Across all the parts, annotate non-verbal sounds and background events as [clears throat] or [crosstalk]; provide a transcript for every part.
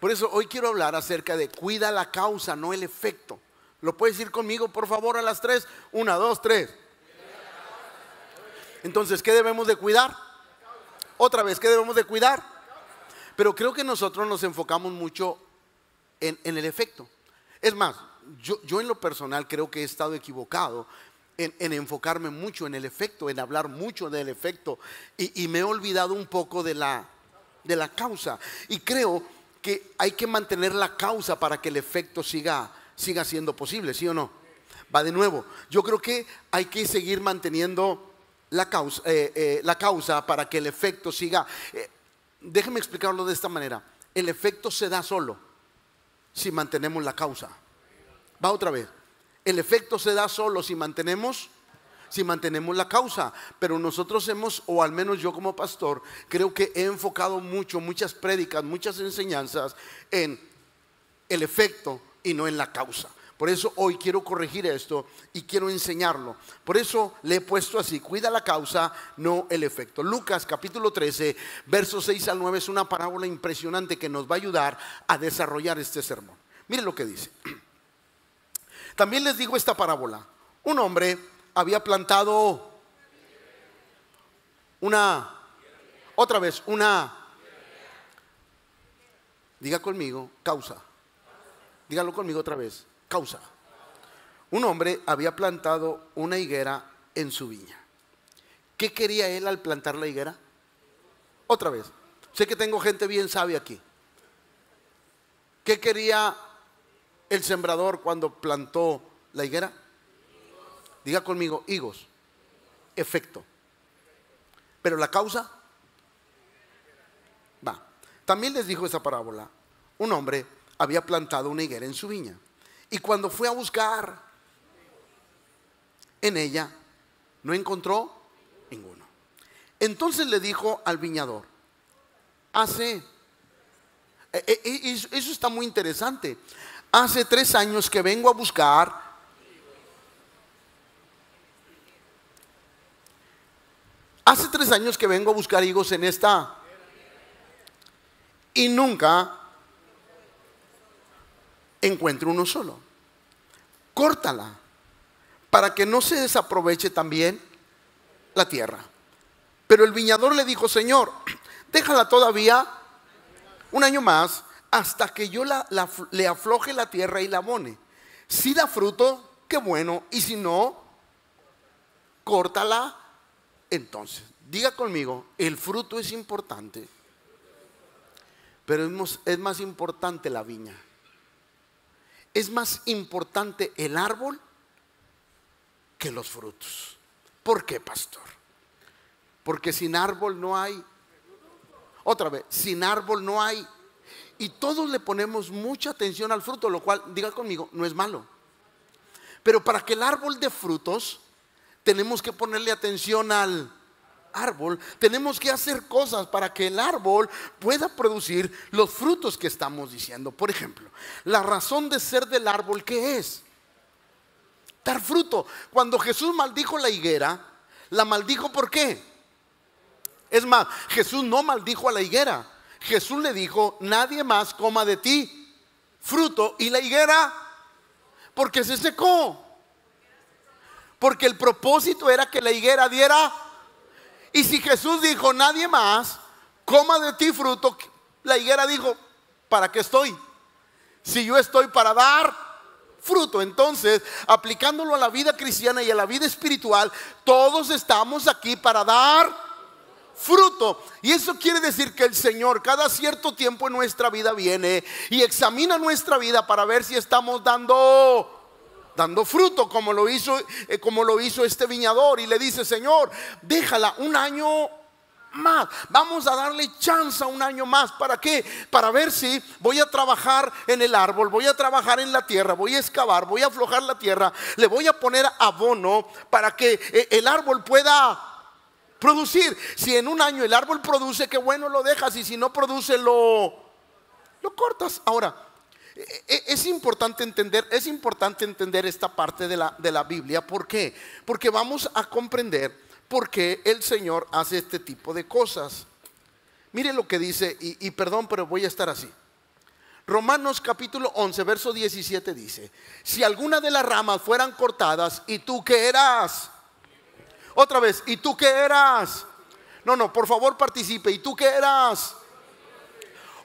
Por eso hoy quiero hablar acerca de cuida la causa, no el efecto. ¿Lo puedes decir conmigo, por favor, a las tres? Una, dos, tres. Entonces, ¿qué debemos de cuidar? Otra vez, ¿qué debemos de cuidar? Pero creo que nosotros nos enfocamos mucho en, el efecto. Es más, yo, yo, en lo personal creo que he estado equivocado en, enfocarme mucho en el efecto, en hablar mucho del efecto, y, y me he olvidado un poco de la, de la causa. Y creo que hay que mantener la causa para que el efecto siga, siga siendo posible, ¿sí o no? Va de nuevo. Yo creo que hay que seguir manteniendo la causa, eh, eh, la causa para que el efecto siga. Eh, déjeme explicarlo de esta manera. El efecto se da solo si mantenemos la causa. Va otra vez. El efecto se da solo si mantenemos si mantenemos la causa. Pero nosotros hemos, o al menos yo como pastor, creo que he enfocado mucho, muchas prédicas, muchas enseñanzas en el efecto y no en la causa. Por eso hoy quiero corregir esto y quiero enseñarlo. Por eso le he puesto así, cuida la causa, no el efecto. Lucas capítulo 13, versos 6 al 9 es una parábola impresionante que nos va a ayudar a desarrollar este sermón. Miren lo que dice. [clears throat] También les digo esta parábola. Un hombre había plantado una, otra vez, una, diga conmigo, causa. Dígalo conmigo otra vez, causa. Un hombre había plantado una higuera en su viña. ¿Qué quería él al plantar la higuera? Otra vez. Sé que tengo gente bien sabia aquí. ¿Qué quería el sembrador cuando plantó la higuera? Diga conmigo, higos, efecto. Pero la causa, va. También les dijo esa parábola. Un hombre había plantado una higuera en su viña. Y cuando fue a buscar en ella, no encontró ninguno. Entonces le dijo al viñador, hace, e, e, e, eso está muy interesante, hace tres años que vengo a buscar Hace tres años que vengo a buscar higos en esta y nunca encuentro uno solo. Córtala para que no se desaproveche también la tierra. Pero el viñador le dijo, Señor, [clears throat] déjala todavía un año más hasta que yo le afloje la tierra y la abone. Si da fruto, qué bueno, y si no, córtala entonces, diga conmigo, el fruto es importante, pero es más importante la viña. Es más importante el árbol que los frutos. ¿Por qué, pastor? Porque sin árbol no hay. Otra vez, sin árbol no hay. Y todos le ponemos mucha atención al fruto, lo cual, diga conmigo, no es malo. Pero para que el árbol dé frutos, tenemos que ponerle atención al árbol, tenemos que hacer cosas para que el árbol pueda producir los frutos que estamos diciendo. Por ejemplo, la razón de ser del árbol, ¿qué es? Dar fruto. Cuando Jesús maldijo la higuera, la maldijo ¿por qué? Es más, Jesús no maldijo a la higuera. Jesús le dijo, nadie más coma de ti fruto. Y la higuera, porque se secó. Porque el propósito era que la higuera diera. Y si Jesús dijo, nadie más, coma de ti fruto, la higuera dijo, ¿para qué estoy? Si yo estoy para dar fruto, entonces, aplicándolo a la vida cristiana y a la vida espiritual, todos estamos aquí para dar fruto. Y eso quiere decir que el Señor cada cierto tiempo en nuestra vida viene y examina nuestra vida para ver si estamos dando dando fruto como lo hizo eh, como lo hizo este viñador y le dice, "Señor, déjala un año más. Vamos a darle chance a un año más. ¿Para qué? Para ver si voy a trabajar en el árbol, voy a trabajar en la tierra, voy a excavar, voy a aflojar la tierra, le voy a poner abono para que eh, el árbol pueda producir. Si en un año el árbol produce, qué bueno lo dejas y si no produce lo lo cortas. Ahora, es importante entender, es importante entender esta parte de la, de la Biblia. ¿Por qué? Porque vamos a comprender por qué el Señor hace este tipo de cosas. Mire lo que dice, y, y perdón, pero voy a estar así. Romanos capítulo 11, verso 17 dice, si alguna de las ramas fueran cortadas, ¿y tú qué eras? Otra vez, ¿y tú qué eras? No, no, por favor participe, ¿y tú qué eras?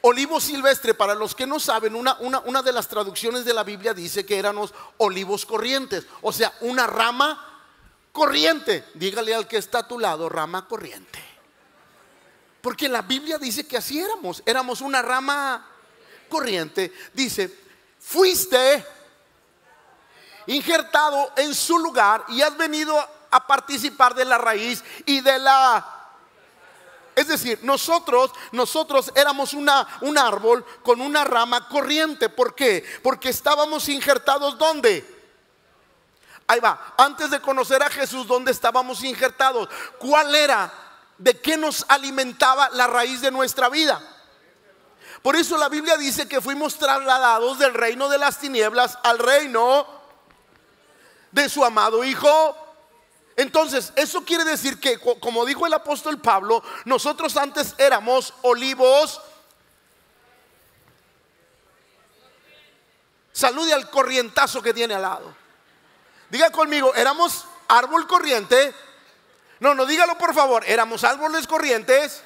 Olivo silvestre, para los que no saben, una, una, una de las traducciones de la Biblia dice que éramos olivos corrientes, o sea, una rama corriente. Dígale al que está a tu lado, rama corriente. Porque la Biblia dice que así éramos, éramos una rama corriente, dice, fuiste injertado en su lugar y has venido a participar de la raíz y de la... Es decir, nosotros, nosotros éramos una, un árbol con una rama corriente. ¿Por qué? Porque estábamos injertados ¿dónde? Ahí va. Antes de conocer a Jesús, ¿dónde estábamos injertados? ¿Cuál era? ¿De qué nos alimentaba la raíz de nuestra vida? Por eso la Biblia dice que fuimos trasladados del reino de las tinieblas al reino de su amado Hijo. Entonces, eso quiere decir que, como dijo el apóstol Pablo, nosotros antes éramos olivos. Salude al corrientazo que tiene al lado. Diga conmigo, éramos árbol corriente. No, no, dígalo por favor, éramos árboles corrientes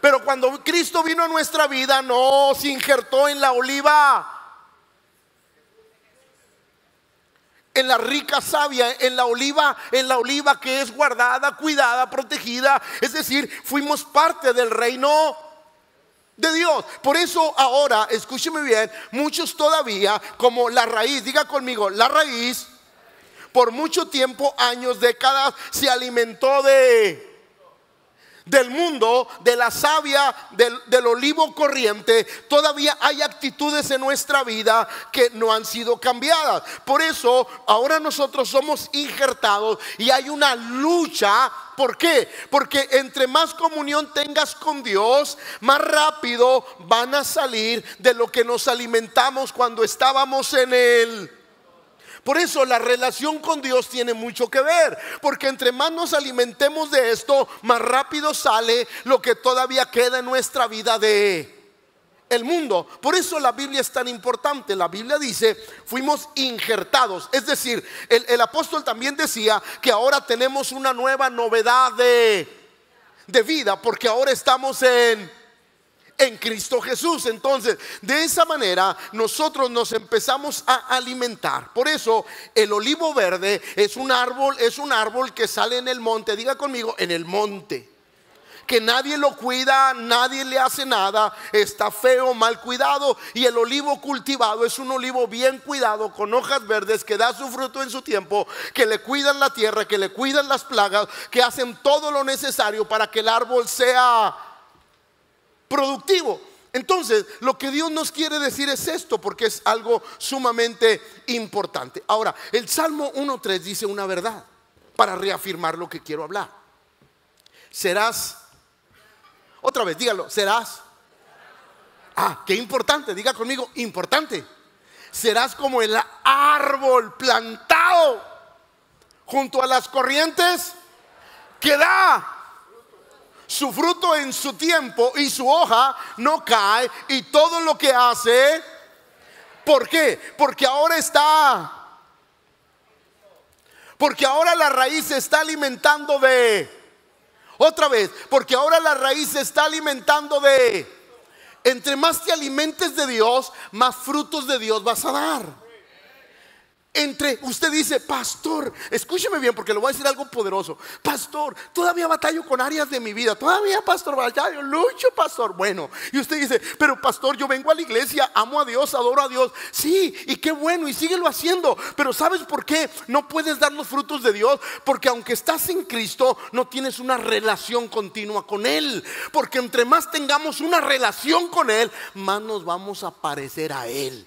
pero cuando Cristo vino a nuestra vida, no se injertó en la oliva. En la rica savia, en la oliva, en la oliva que es guardada, cuidada, protegida. Es decir, fuimos parte del reino de Dios. Por eso ahora, escúcheme bien, muchos todavía, como la raíz, diga conmigo, la raíz, por mucho tiempo, años, décadas, se alimentó de del mundo, de la savia, del, olivo corriente, todavía hay actitudes en nuestra vida que no han sido cambiadas. Por eso ahora nosotros somos injertados y hay una lucha ¿Por qué? Porque entre más comunión tengas con Dios, más rápido van a salir de lo que nos alimentamos cuando estábamos en el por eso la relación con Dios tiene mucho que ver, porque entre más nos alimentemos de esto, más rápido sale lo que todavía queda en nuestra vida de el mundo. Por eso la Biblia es tan importante. La Biblia dice, fuimos injertados. Es decir, el, el apóstol también decía que ahora tenemos una nueva novedad de, de vida, porque ahora estamos en en Cristo Jesús. Entonces, de esa manera nosotros nos empezamos a alimentar. Por eso el olivo verde es un árbol, es un árbol que sale en el monte. Diga conmigo, en el monte que nadie lo cuida, nadie le hace nada, está feo, mal cuidado. Y el olivo cultivado es un olivo bien cuidado, con hojas verdes, que da su fruto en su tiempo, que le cuidan la tierra, que le cuidan las plagas, que hacen todo lo necesario para que el árbol sea productivo. Entonces, lo que Dios nos quiere decir es esto, porque es algo sumamente importante. Ahora, el Salmo 1.3 dice una verdad para reafirmar lo que quiero hablar. Serás, otra vez, dígalo, serás. Ah, qué importante, diga conmigo, importante. Serás como el árbol plantado junto a las corrientes que da su fruto en su tiempo y su hoja no cae y todo lo que hace, ¿por qué? Porque ahora está, porque ahora la raíz se está alimentando de, otra vez, porque ahora la raíz se está alimentando de, entre más te alimentes de Dios, más frutos de Dios vas a dar entre, usted dice, pastor, escúcheme bien porque le voy a decir algo poderoso. Pastor, todavía batallo con áreas de mi vida. Todavía, pastor, batallo, lucho, pastor. Bueno, y usted dice, pero pastor, yo vengo a la iglesia, amo a Dios, adoro a Dios. Sí, y qué bueno, y síguelo haciendo. Pero ¿sabes por qué no puedes dar los frutos de Dios? Porque aunque estás en Cristo, no tienes una relación continua con Él. Porque entre más tengamos una relación con Él, más nos vamos a parecer a Él.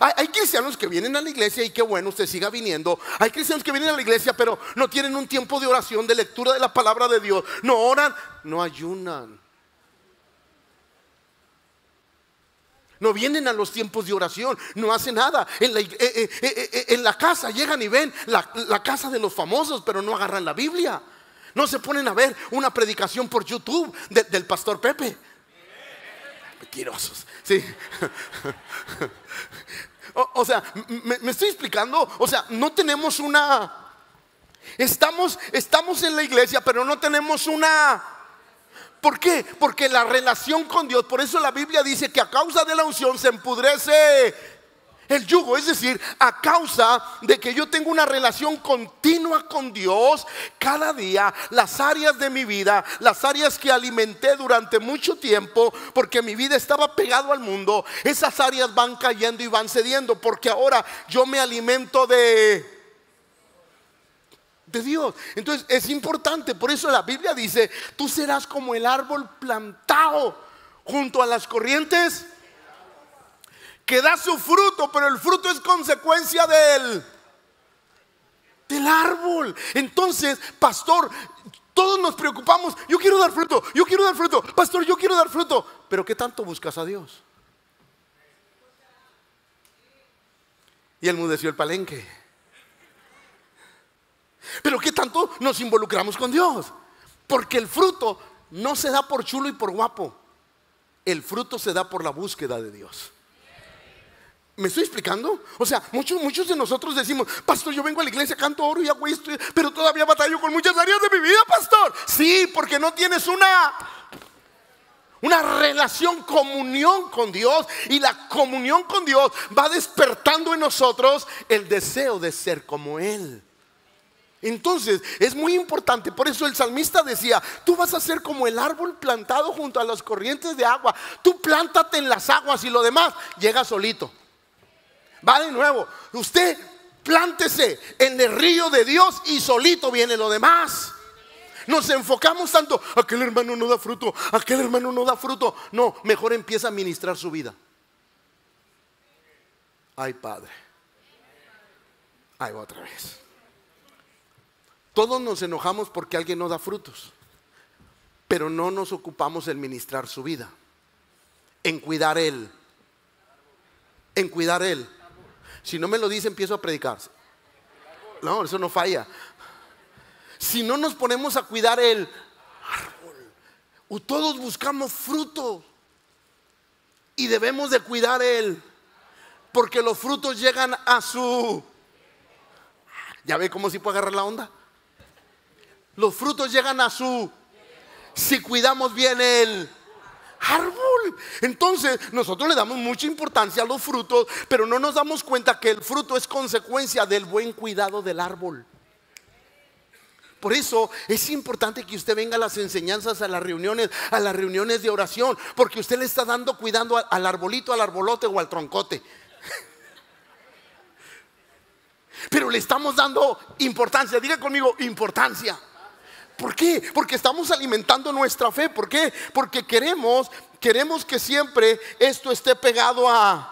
Hay, cristianos que vienen a la iglesia y qué bueno, usted siga viniendo. Hay cristianos que vienen a la iglesia pero no tienen un tiempo de oración, de lectura de la palabra de Dios. No oran, no ayunan. No vienen a los tiempos de oración, no hacen nada. En la, eh, eh, eh, casa llegan y ven la, casa de los famosos, pero no agarran la Biblia. No se ponen a ver una predicación por YouTube del pastor Pepe. Mentirosos. Sí. [laughs] o, sea, me, estoy explicando. O sea, no tenemos una Estamos, estamos en la iglesia, pero no tenemos una... ¿Por qué? Porque la relación con Dios, por eso la Biblia dice que a causa de la unción se empudrece el yugo, es decir, a causa de que yo tengo una relación continua con Dios, cada día las áreas de mi vida, las áreas que alimenté durante mucho tiempo, porque mi vida estaba pegado al mundo, esas áreas van cayendo y van cediendo, porque ahora yo me alimento de de Dios. Entonces es importante, por eso la Biblia dice, tú serás como el árbol plantado junto a las corrientes que da su fruto, pero el fruto es consecuencia del del árbol. Entonces, pastor, todos nos preocupamos, yo quiero dar fruto, yo quiero dar fruto, pastor, yo quiero dar fruto, pero ¿qué tanto buscas a Dios? Y él mudeció el palenque. Pero ¿qué tanto nos involucramos con Dios? Porque el fruto no se da por chulo y por guapo. El fruto se da por la búsqueda de Dios. ¿Me estoy explicando? O sea, muchos, muchos de nosotros decimos, pastor, yo vengo a la iglesia, canto oro y hago esto, pero todavía batallo con muchas áreas de mi vida, pastor. Sí, porque no tienes una, una relación, comunión con Dios. Y la comunión con Dios va despertando en nosotros el deseo de ser como Él. Entonces es muy importante, por eso el salmista decía, tú vas a ser como el árbol plantado junto a las corrientes de agua, tú plántate en las aguas y lo demás llega solito. Va de nuevo, usted plántese en el río de Dios y solito viene lo demás. Nos enfocamos tanto, aquel hermano no da fruto, aquel hermano no da fruto. No, mejor empieza a ministrar su vida. Ay, Padre. Ahí va otra vez. Todos nos enojamos porque alguien no da frutos, pero no nos ocupamos en ministrar su vida, en cuidar él, en cuidar él. Si no me lo dice, empiezo a predicar. No, eso no falla. Si no nos ponemos a cuidar el árbol, todos buscamos frutos y debemos de cuidar él, porque los frutos llegan a su... ¿Ya ve cómo si puede agarrar la onda? Los frutos llegan a su... Si cuidamos bien el árbol. Entonces nosotros le damos mucha importancia a los frutos, pero no nos damos cuenta que el fruto es consecuencia del buen cuidado del árbol. Por eso es importante que usted venga a las enseñanzas, a las reuniones, a las reuniones de oración, porque usted le está dando cuidando al arbolito, al arbolote o al troncote. [laughs] Pero le estamos dando importancia, diga conmigo, importancia. ¿Por qué? Porque estamos alimentando nuestra fe. ¿Por qué? Porque queremos, queremos que siempre esto esté pegado a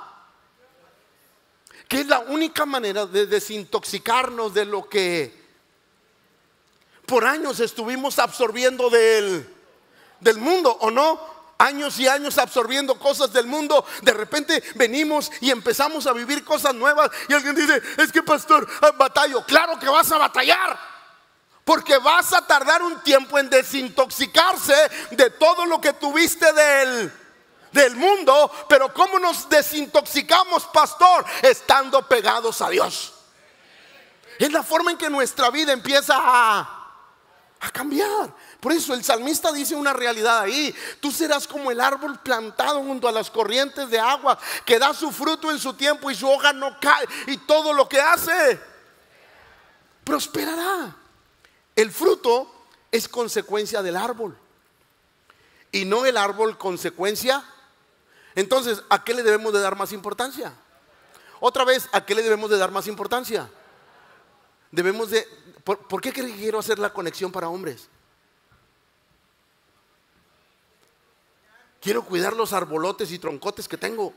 que es la única manera de desintoxicarnos de lo que por años estuvimos absorbiendo del, del mundo, ¿o no? Años y años absorbiendo cosas del mundo. De repente venimos y empezamos a vivir cosas nuevas. Y alguien dice, es que pastor, batallo. Claro que vas a batallar. Porque vas a tardar un tiempo en desintoxicarse de todo lo que tuviste del, del mundo. Pero ¿cómo nos desintoxicamos, pastor? Estando pegados a Dios. Es la forma en que nuestra vida empieza a, a cambiar. Por eso el salmista dice una realidad ahí. Tú serás como el árbol plantado junto a las corrientes de agua, que da su fruto en su tiempo y su hoja no cae. Y todo lo que hace prosperará. El fruto es consecuencia del árbol y no el árbol consecuencia. Entonces, ¿a qué le debemos de dar más importancia? Otra vez, ¿a qué le debemos de dar más importancia? Debemos de... ¿Por, qué quiero hacer la conexión para hombres? Quiero cuidar los arbolotes y troncotes que tengo.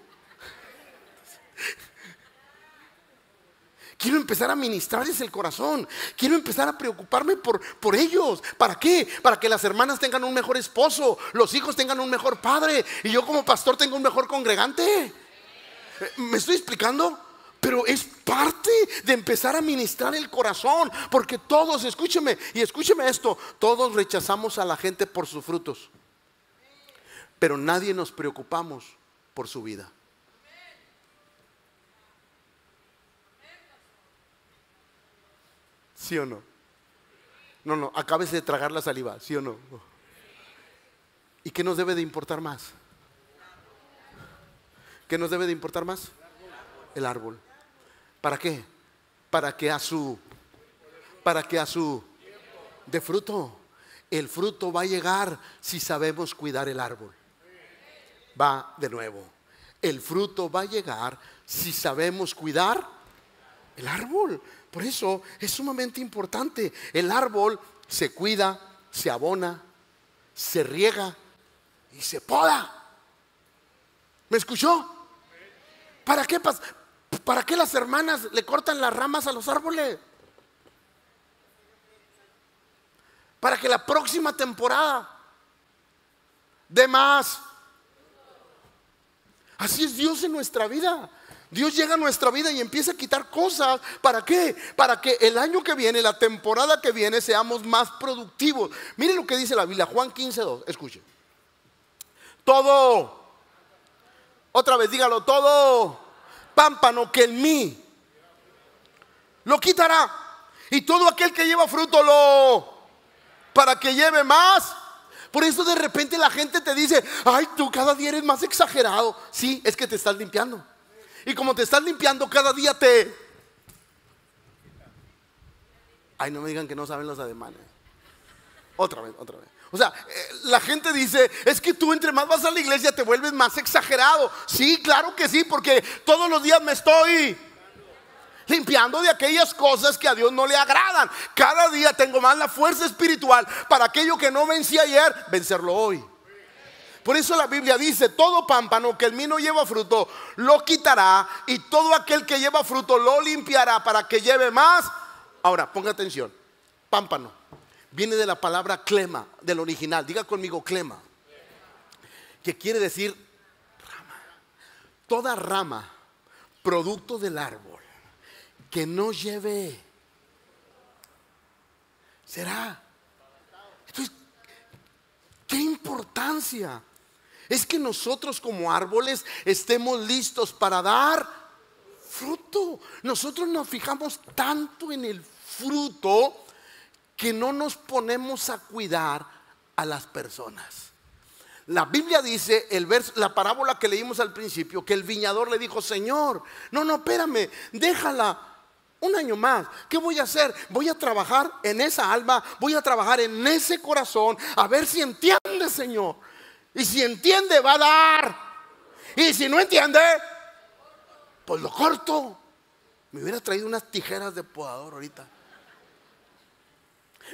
Quiero empezar a ministrarles el corazón. Quiero empezar a preocuparme por, por ellos. ¿Para qué? Para que las hermanas tengan un mejor esposo, los hijos tengan un mejor padre y yo como pastor tenga un mejor congregante. Eh, ¿Me estoy explicando? Pero es parte de empezar a ministrar el corazón, porque todos, escúcheme, y escúcheme esto, todos rechazamos a la gente por sus frutos. pero nadie nos preocupamos por su vida. ¿Sí o no? No, no, acabes de tragar la saliva, ¿sí o no? ¿Y qué nos debe de importar más? ¿Qué nos debe de importar más? El árbol. ¿Para qué? Para que a su para que a su de fruto. El fruto va a llegar si sabemos cuidar el árbol. Va de nuevo. El fruto va a llegar si sabemos cuidar el árbol. Por eso es sumamente importante. El árbol se cuida, se abona, se riega y se poda. ¿Me escuchó? ¿Para qué, ¿Para qué las hermanas le cortan las ramas a los árboles? Para que la próxima temporada dé más. Así es Dios en nuestra vida. Dios llega a nuestra vida y empieza a quitar cosas. ¿Para qué? Para que el año que viene, la temporada que viene, seamos más productivos. Miren lo que dice la Biblia, Juan 15, 2. Escuchen. Todo, otra vez dígalo, todo pámpano que en mí lo quitará. Y todo aquel que lleva fruto lo para que lleve más. Por eso de repente la gente te dice, ay, tú cada día eres más exagerado. Sí, es que te estás limpiando. Y como te estás limpiando cada día te... Ay, no me digan que no saben los ademanes. Otra vez, otra vez. O sea, eh, la gente dice, es que tú entre más vas a la iglesia te vuelves más exagerado. Sí, claro que sí, porque todos los días me estoy limpiando de aquellas cosas que a Dios no le agradan. Cada día tengo más la fuerza espiritual para aquello que no vencí ayer, vencerlo hoy. Por eso la Biblia dice, todo pámpano que el mí no lleva fruto, lo quitará y todo aquel que lleva fruto lo limpiará para que lleve más. Ahora, ponga atención, pámpano viene de la palabra clema, del original. Diga conmigo clema, que quiere decir rama. Toda rama, producto del árbol, que no lleve, será. Entonces, ¿qué importancia? Es que nosotros como árboles estemos listos para dar fruto. Nosotros nos fijamos tanto en el fruto que no nos ponemos a cuidar a las personas. La Biblia dice, el verso, la parábola que leímos al principio, que el viñador le dijo, Señor, no, no, espérame, déjala un año más. ¿Qué voy a hacer? Voy a trabajar en esa alma, voy a trabajar en ese corazón, a ver si entiende, Señor. Y si entiende, va a dar. Y si no entiende, pues lo corto. Me hubiera traído unas tijeras de podador ahorita.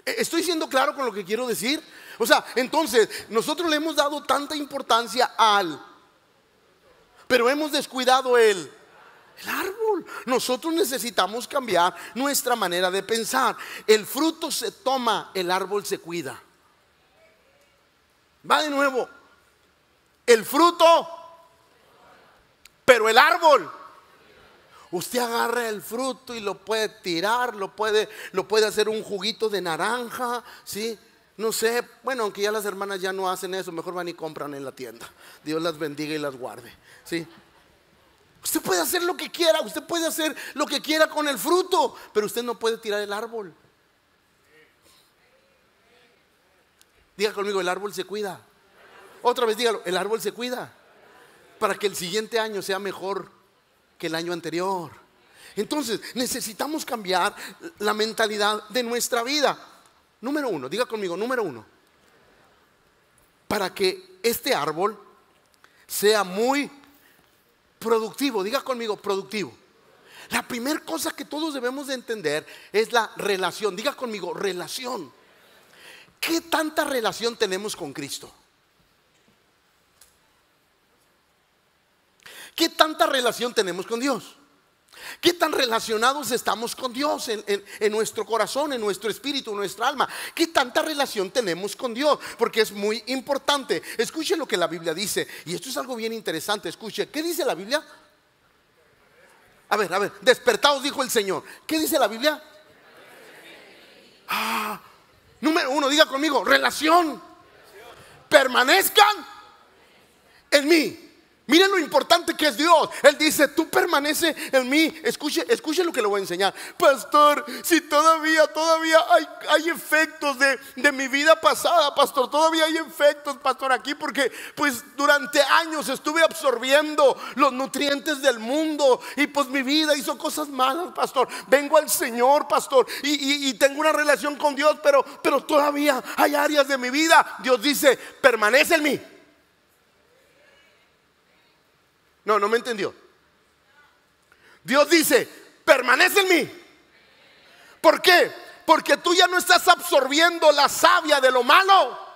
¿E-, ¿Estoy siendo claro con lo que quiero decir? O sea, entonces, nosotros le hemos dado tanta importancia al, pero hemos descuidado el, el árbol. Nosotros necesitamos cambiar nuestra manera de pensar. El fruto se toma, el árbol se cuida. Va de nuevo el fruto, pero el árbol. Usted agarra el fruto y lo puede tirar, lo puede, lo puede hacer un juguito de naranja, ¿sí? No sé, bueno, aunque ya las hermanas ya no hacen eso, mejor van y compran en la tienda. Dios las bendiga y las guarde, ¿sí? Usted puede hacer lo que quiera, usted puede hacer lo que quiera con el fruto, pero usted no puede tirar el árbol. Diga conmigo, el árbol se cuida. Otra vez dígalo, el árbol se cuida para que el siguiente año sea mejor que el año anterior. Entonces, necesitamos cambiar la mentalidad de nuestra vida. Número uno, diga conmigo, número uno. Para que este árbol sea muy productivo, diga conmigo, productivo. La primera cosa que todos debemos de entender es la relación. Diga conmigo, relación. ¿Qué tanta relación tenemos con Cristo? ¿Qué tanta relación tenemos con Dios? ¿Qué tan relacionados estamos con Dios en, nuestro corazón, en nuestro espíritu, en nuestra alma? ¿Qué tanta relación tenemos con Dios? Porque es muy importante. Escuche lo que la Biblia dice. Y esto es algo bien interesante. Escuche, ¿qué dice la Biblia? A ver, a ver, despertados dijo el Señor. ¿Qué dice la Biblia? Ah, número uno, diga conmigo, relación. Permanezcan en mí. Miren lo importante que es Dios. Él dice, tú permanece en mí. Escuche, escuche lo que le voy a enseñar. Pastor, si todavía, todavía hay, hay efectos de, de, mi vida pasada, pastor, todavía hay efectos, pastor, aquí, porque pues durante años estuve absorbiendo los nutrientes del mundo y pues mi vida hizo cosas malas, pastor. Vengo al Señor, pastor, y, y tengo una relación con Dios, pero, pero todavía hay áreas de mi vida. Dios dice, permanece en mí. No, no me entendió. Dios dice, permanece en mí. ¿Por qué? Porque tú ya no estás absorbiendo la savia de lo malo.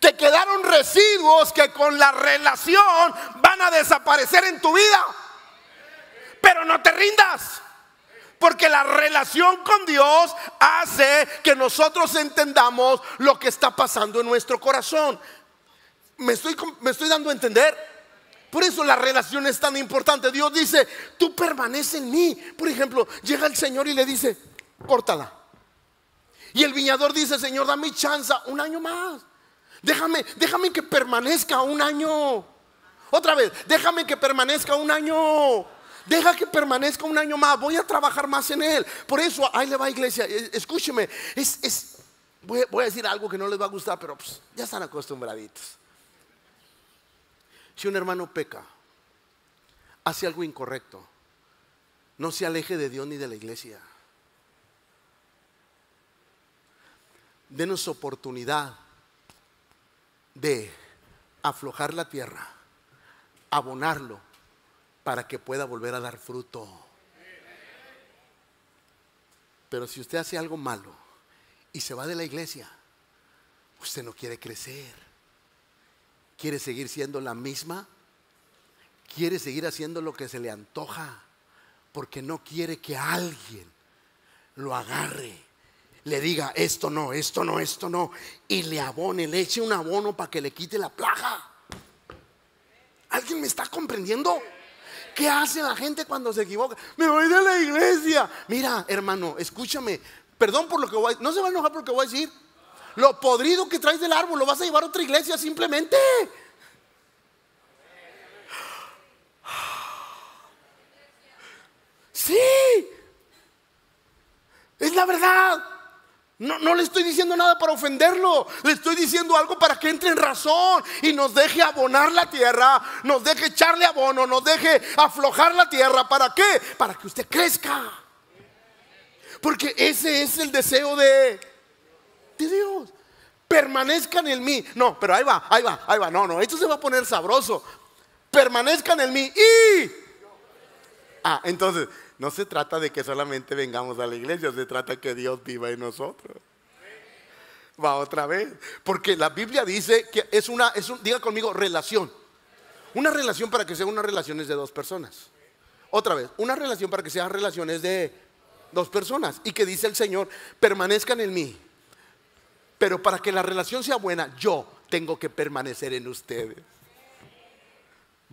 Te quedaron residuos que con la relación van a desaparecer en tu vida. Pero no te rindas. Porque la relación con Dios hace que nosotros entendamos lo que está pasando en nuestro corazón. ¿Me estoy, me estoy dando a entender? Por eso la relación es tan importante. Dios dice, tú permanece en mí. Por ejemplo, llega el Señor y le dice, córtala. Y el viñador dice, Señor, dame chance un año más. Déjame, déjame que permanezca un año. Otra vez, déjame que permanezca un año. Deja que permanezca un año más. Voy a trabajar más en él. Por eso, ahí le va iglesia. Escúcheme. Es, voy, a decir algo que no les va a gustar, pero pues, ya están acostumbraditos. Si un hermano peca, hace algo incorrecto, no se aleje de Dios ni de la iglesia. Denos oportunidad de aflojar la tierra, abonarlo, para que pueda volver a dar fruto. Pero si usted hace algo malo y se va de la iglesia, usted no quiere crecer. ¿Quiere seguir siendo la misma? ¿Quiere seguir haciendo lo que se le antoja? Porque no quiere que alguien lo agarre, le diga esto no, esto no, esto no, y le abone, le eche un abono para que le quite la plaga. ¿Alguien me está comprendiendo? ¿Qué hace la gente cuando se equivoca? Me voy de la iglesia. Mira, hermano, escúchame. Perdón por lo que voy a decir. No se va a enojar por lo que voy a decir. Lo podrido que traes del árbol lo vas a llevar a otra iglesia simplemente. Sí. Es la verdad. No, no, le estoy diciendo nada para ofenderlo. Le estoy diciendo algo para que entre en razón y nos deje abonar la tierra, nos deje echarle abono, nos deje aflojar la tierra. ¿Para qué? Para que usted crezca. Porque ese es el deseo de Dios. Permanezcan en mí. No, pero ahí va, ahí va, ahí va. No, no, esto se va a poner sabroso. Permanezcan en mí y... Ah, entonces, no se trata de que solamente vengamos a la iglesia, se trata que Dios viva en nosotros. Va otra vez. Porque la Biblia dice que es una, es un, diga conmigo, relación. Una relación para que sea una relación es de dos personas. Otra vez, una relación para que sean relaciones de dos personas. Y que dice el Señor, permanezcan en mí pero para que la relación sea buena, yo tengo que permanecer en ustedes.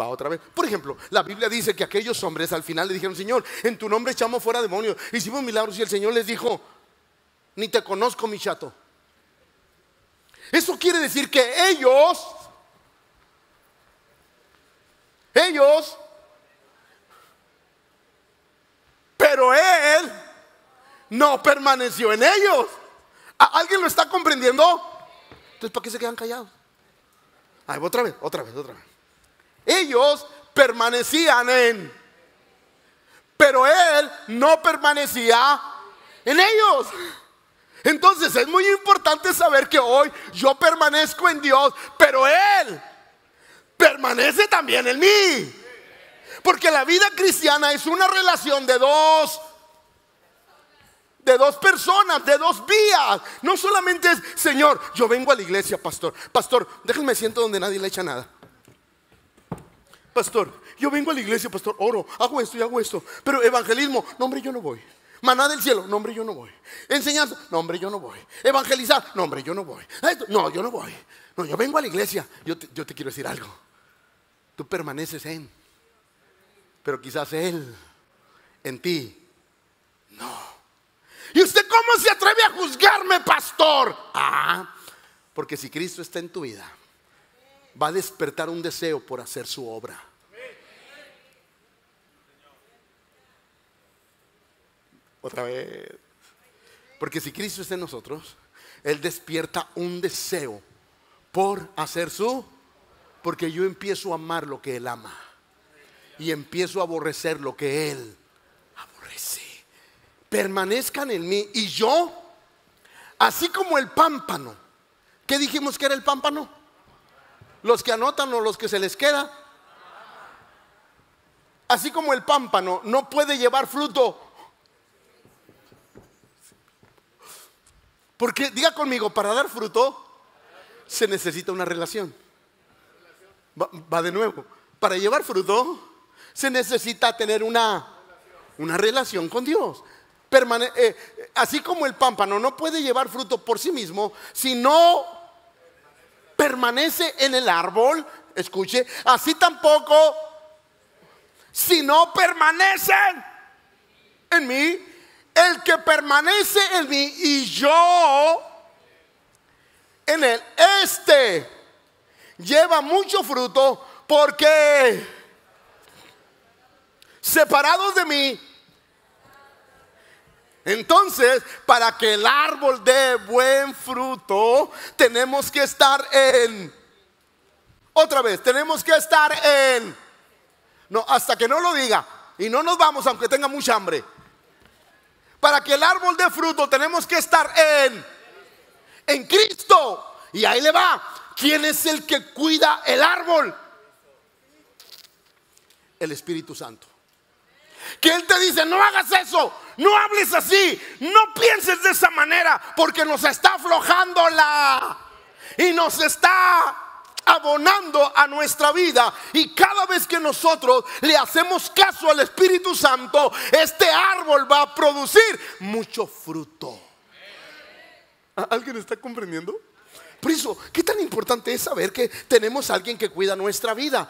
Va otra vez. Por ejemplo, la Biblia dice que aquellos hombres al final le dijeron, Señor, en tu nombre echamos fuera demonios, hicimos milagros y el Señor les dijo, ni te conozco, mi chato. Eso quiere decir que ellos, ellos, pero Él no permaneció en ellos. ¿Alguien lo está comprendiendo? Entonces, ¿para qué se quedan callados? Ahí, otra vez, otra vez, otra vez. Ellos permanecían en, pero él no permanecía en ellos. Entonces es muy importante saber que hoy yo permanezco en Dios, pero Él permanece también en mí. Porque la vida cristiana es una relación de dos de dos personas, de dos vías. No solamente es, Señor, yo vengo a la iglesia, pastor. Pastor, déjenme siento donde nadie le echa nada. Pastor, yo vengo a la iglesia, pastor, oro, hago esto y hago esto. Pero evangelismo, no hombre, yo no voy. Maná del cielo, no hombre, yo no voy. Enseñanza, no hombre, yo no voy. Evangelizar, no hombre, yo no voy. No, yo no voy. No, yo vengo a la iglesia. Yo yo te quiero decir algo. Tú permaneces en, pero quizás Él en ti. No. ¿Y usted cómo se atreve a juzgarme, pastor? Ah, porque si Cristo está en tu vida, va a despertar un deseo por hacer su obra. Otra vez. Porque si Cristo está en nosotros, Él despierta un deseo por hacer su... Porque yo empiezo a amar lo que Él ama. Y empiezo a aborrecer lo que Él aborrece. Permanezcan en mí. Y yo, así como el pámpano. ¿Qué dijimos que era el pámpano? Los que anotan o los que se les queda. Así como el pámpano no puede llevar fruto Porque, diga conmigo, para dar fruto se necesita una relación. Va, de nuevo. Para llevar fruto se necesita tener una, una relación con Dios. Eh, así como el pámpano no puede llevar fruto por sí mismo, si no permanece en el árbol, escuche, así tampoco, si no permanecen en mí, el que permanece en mí y yo en él, este lleva mucho fruto porque separados de mí, entonces, para que el árbol dé buen fruto, tenemos que estar en, otra vez, tenemos que estar en, no, hasta que no lo diga, y no nos vamos aunque tenga mucha hambre. Para que el árbol dé fruto tenemos que estar en, en Cristo. Y ahí le va. ¿Quién es el que cuida el árbol? El Espíritu Santo. Que Él te dice, no hagas eso, no hables así, no pienses de esa manera, porque nos está aflojando la... Y nos está abonando a nuestra vida. Y cada vez que nosotros le hacemos caso al Espíritu Santo, este árbol va a producir mucho fruto. ¿Alguien está comprendiendo? Por eso, ¿qué tan importante es saber que tenemos a alguien que cuida nuestra vida?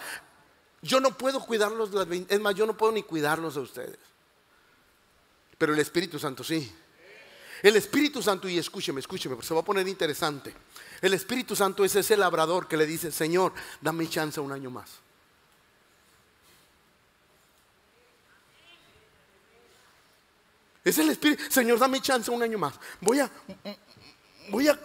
Yo no puedo cuidarlos, es más, yo no puedo ni cuidarlos a ustedes. Pero el Espíritu Santo sí. El Espíritu Santo, y escúcheme, escúcheme, porque se va a poner interesante. El Espíritu Santo es ese labrador que le dice, Señor, dame chance un año más. Es el Espíritu, Señor, dame chance un año más. Voy a, voy a,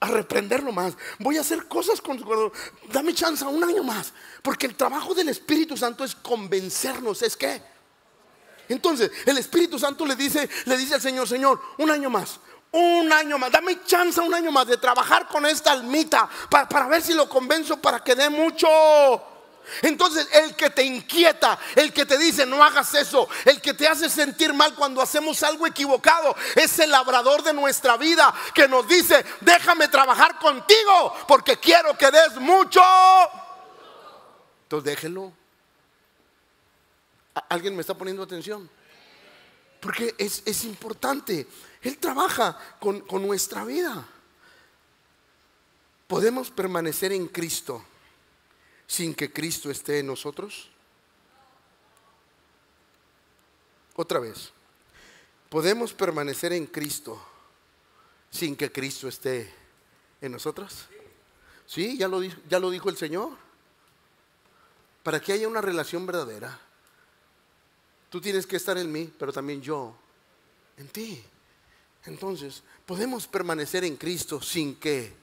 a reprenderlo más. Voy a hacer cosas con su Dame chance un año más. Porque el trabajo del Espíritu Santo es convencernos. ¿Es que Entonces, el Espíritu Santo le dice, le dice al Señor, Señor, un año más, un año más, dame chance un año más de trabajar con esta almita para, para ver si lo convenzo para que dé mucho. Entonces el que te inquieta, el que te dice no hagas eso, el que te hace sentir mal cuando hacemos algo equivocado, es el labrador de nuestra vida que nos dice, déjame trabajar contigo porque quiero que des mucho. Entonces déjelo. ¿Alguien me está poniendo atención? Porque es, es importante. Él trabaja con, nuestra vida. ¿Podemos permanecer en Cristo sin que Cristo esté en nosotros? Otra vez, ¿podemos permanecer en Cristo sin que Cristo esté en nosotros? Sí, ya lo, ya lo dijo el Señor. Para que haya una relación verdadera, tú tienes que estar en mí, pero también yo en ti. Entonces, podemos permanecer en Cristo sin que.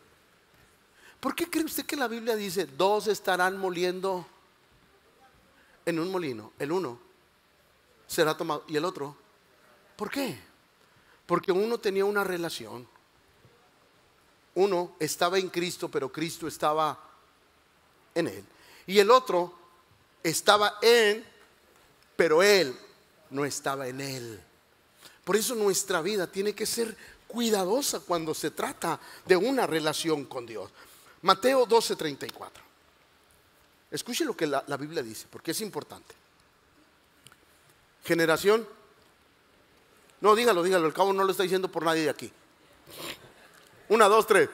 ¿Por qué cree usted que la Biblia dice, dos estarán moliendo en un molino? El uno será tomado y el otro. ¿Por qué? Porque uno tenía una relación. Uno estaba en Cristo, pero Cristo estaba en él. Y el otro estaba en, pero él no estaba en él. Por eso nuestra vida tiene que ser cuidadosa cuando se trata de una relación con Dios. Mateo 12:34. Escuche lo que la, Biblia dice, porque es importante. Generación. No, dígalo, dígalo, el cabo no lo está diciendo por nadie de aquí. Una, dos, tres.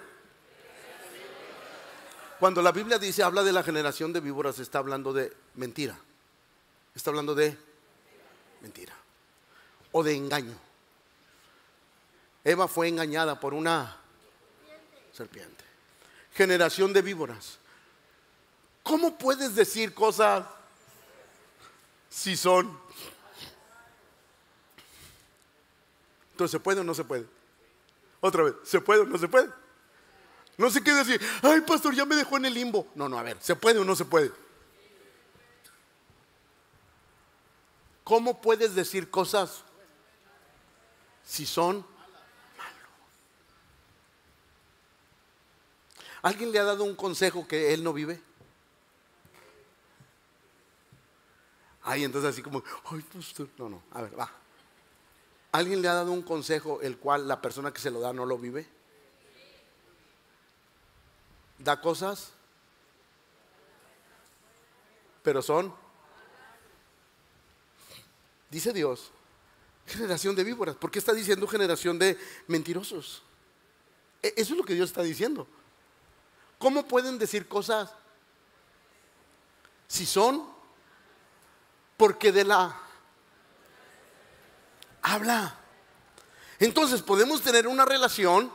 Cuando la Biblia dice, habla de la generación de víboras, está hablando de mentira. Está hablando de mentira. O de engaño. Eva fue engañada por una serpiente. generación de víboras. ¿Cómo puedes decir cosas si son? Entonces, ¿se puede o no se puede? Otra vez, ¿se puede o no se puede? No sé qué decir, ay pastor, ya me dejó en el limbo. No, no, a ver, ¿se puede o no se puede? ¿Cómo puedes decir cosas si son malos? ¿Alguien le ha dado un consejo que él no vive? Ay, entonces así como, ay. No, no, a ver, va. ¿Alguien le ha dado un consejo el cual la persona que se lo da no lo vive? Da cosas, pero son Dice Dios, generación de víboras. ¿Por qué está diciendo generación de mentirosos? E, eso es lo que Dios está diciendo. ¿Cómo pueden decir cosas si son? Porque de la habla. Entonces podemos tener una relación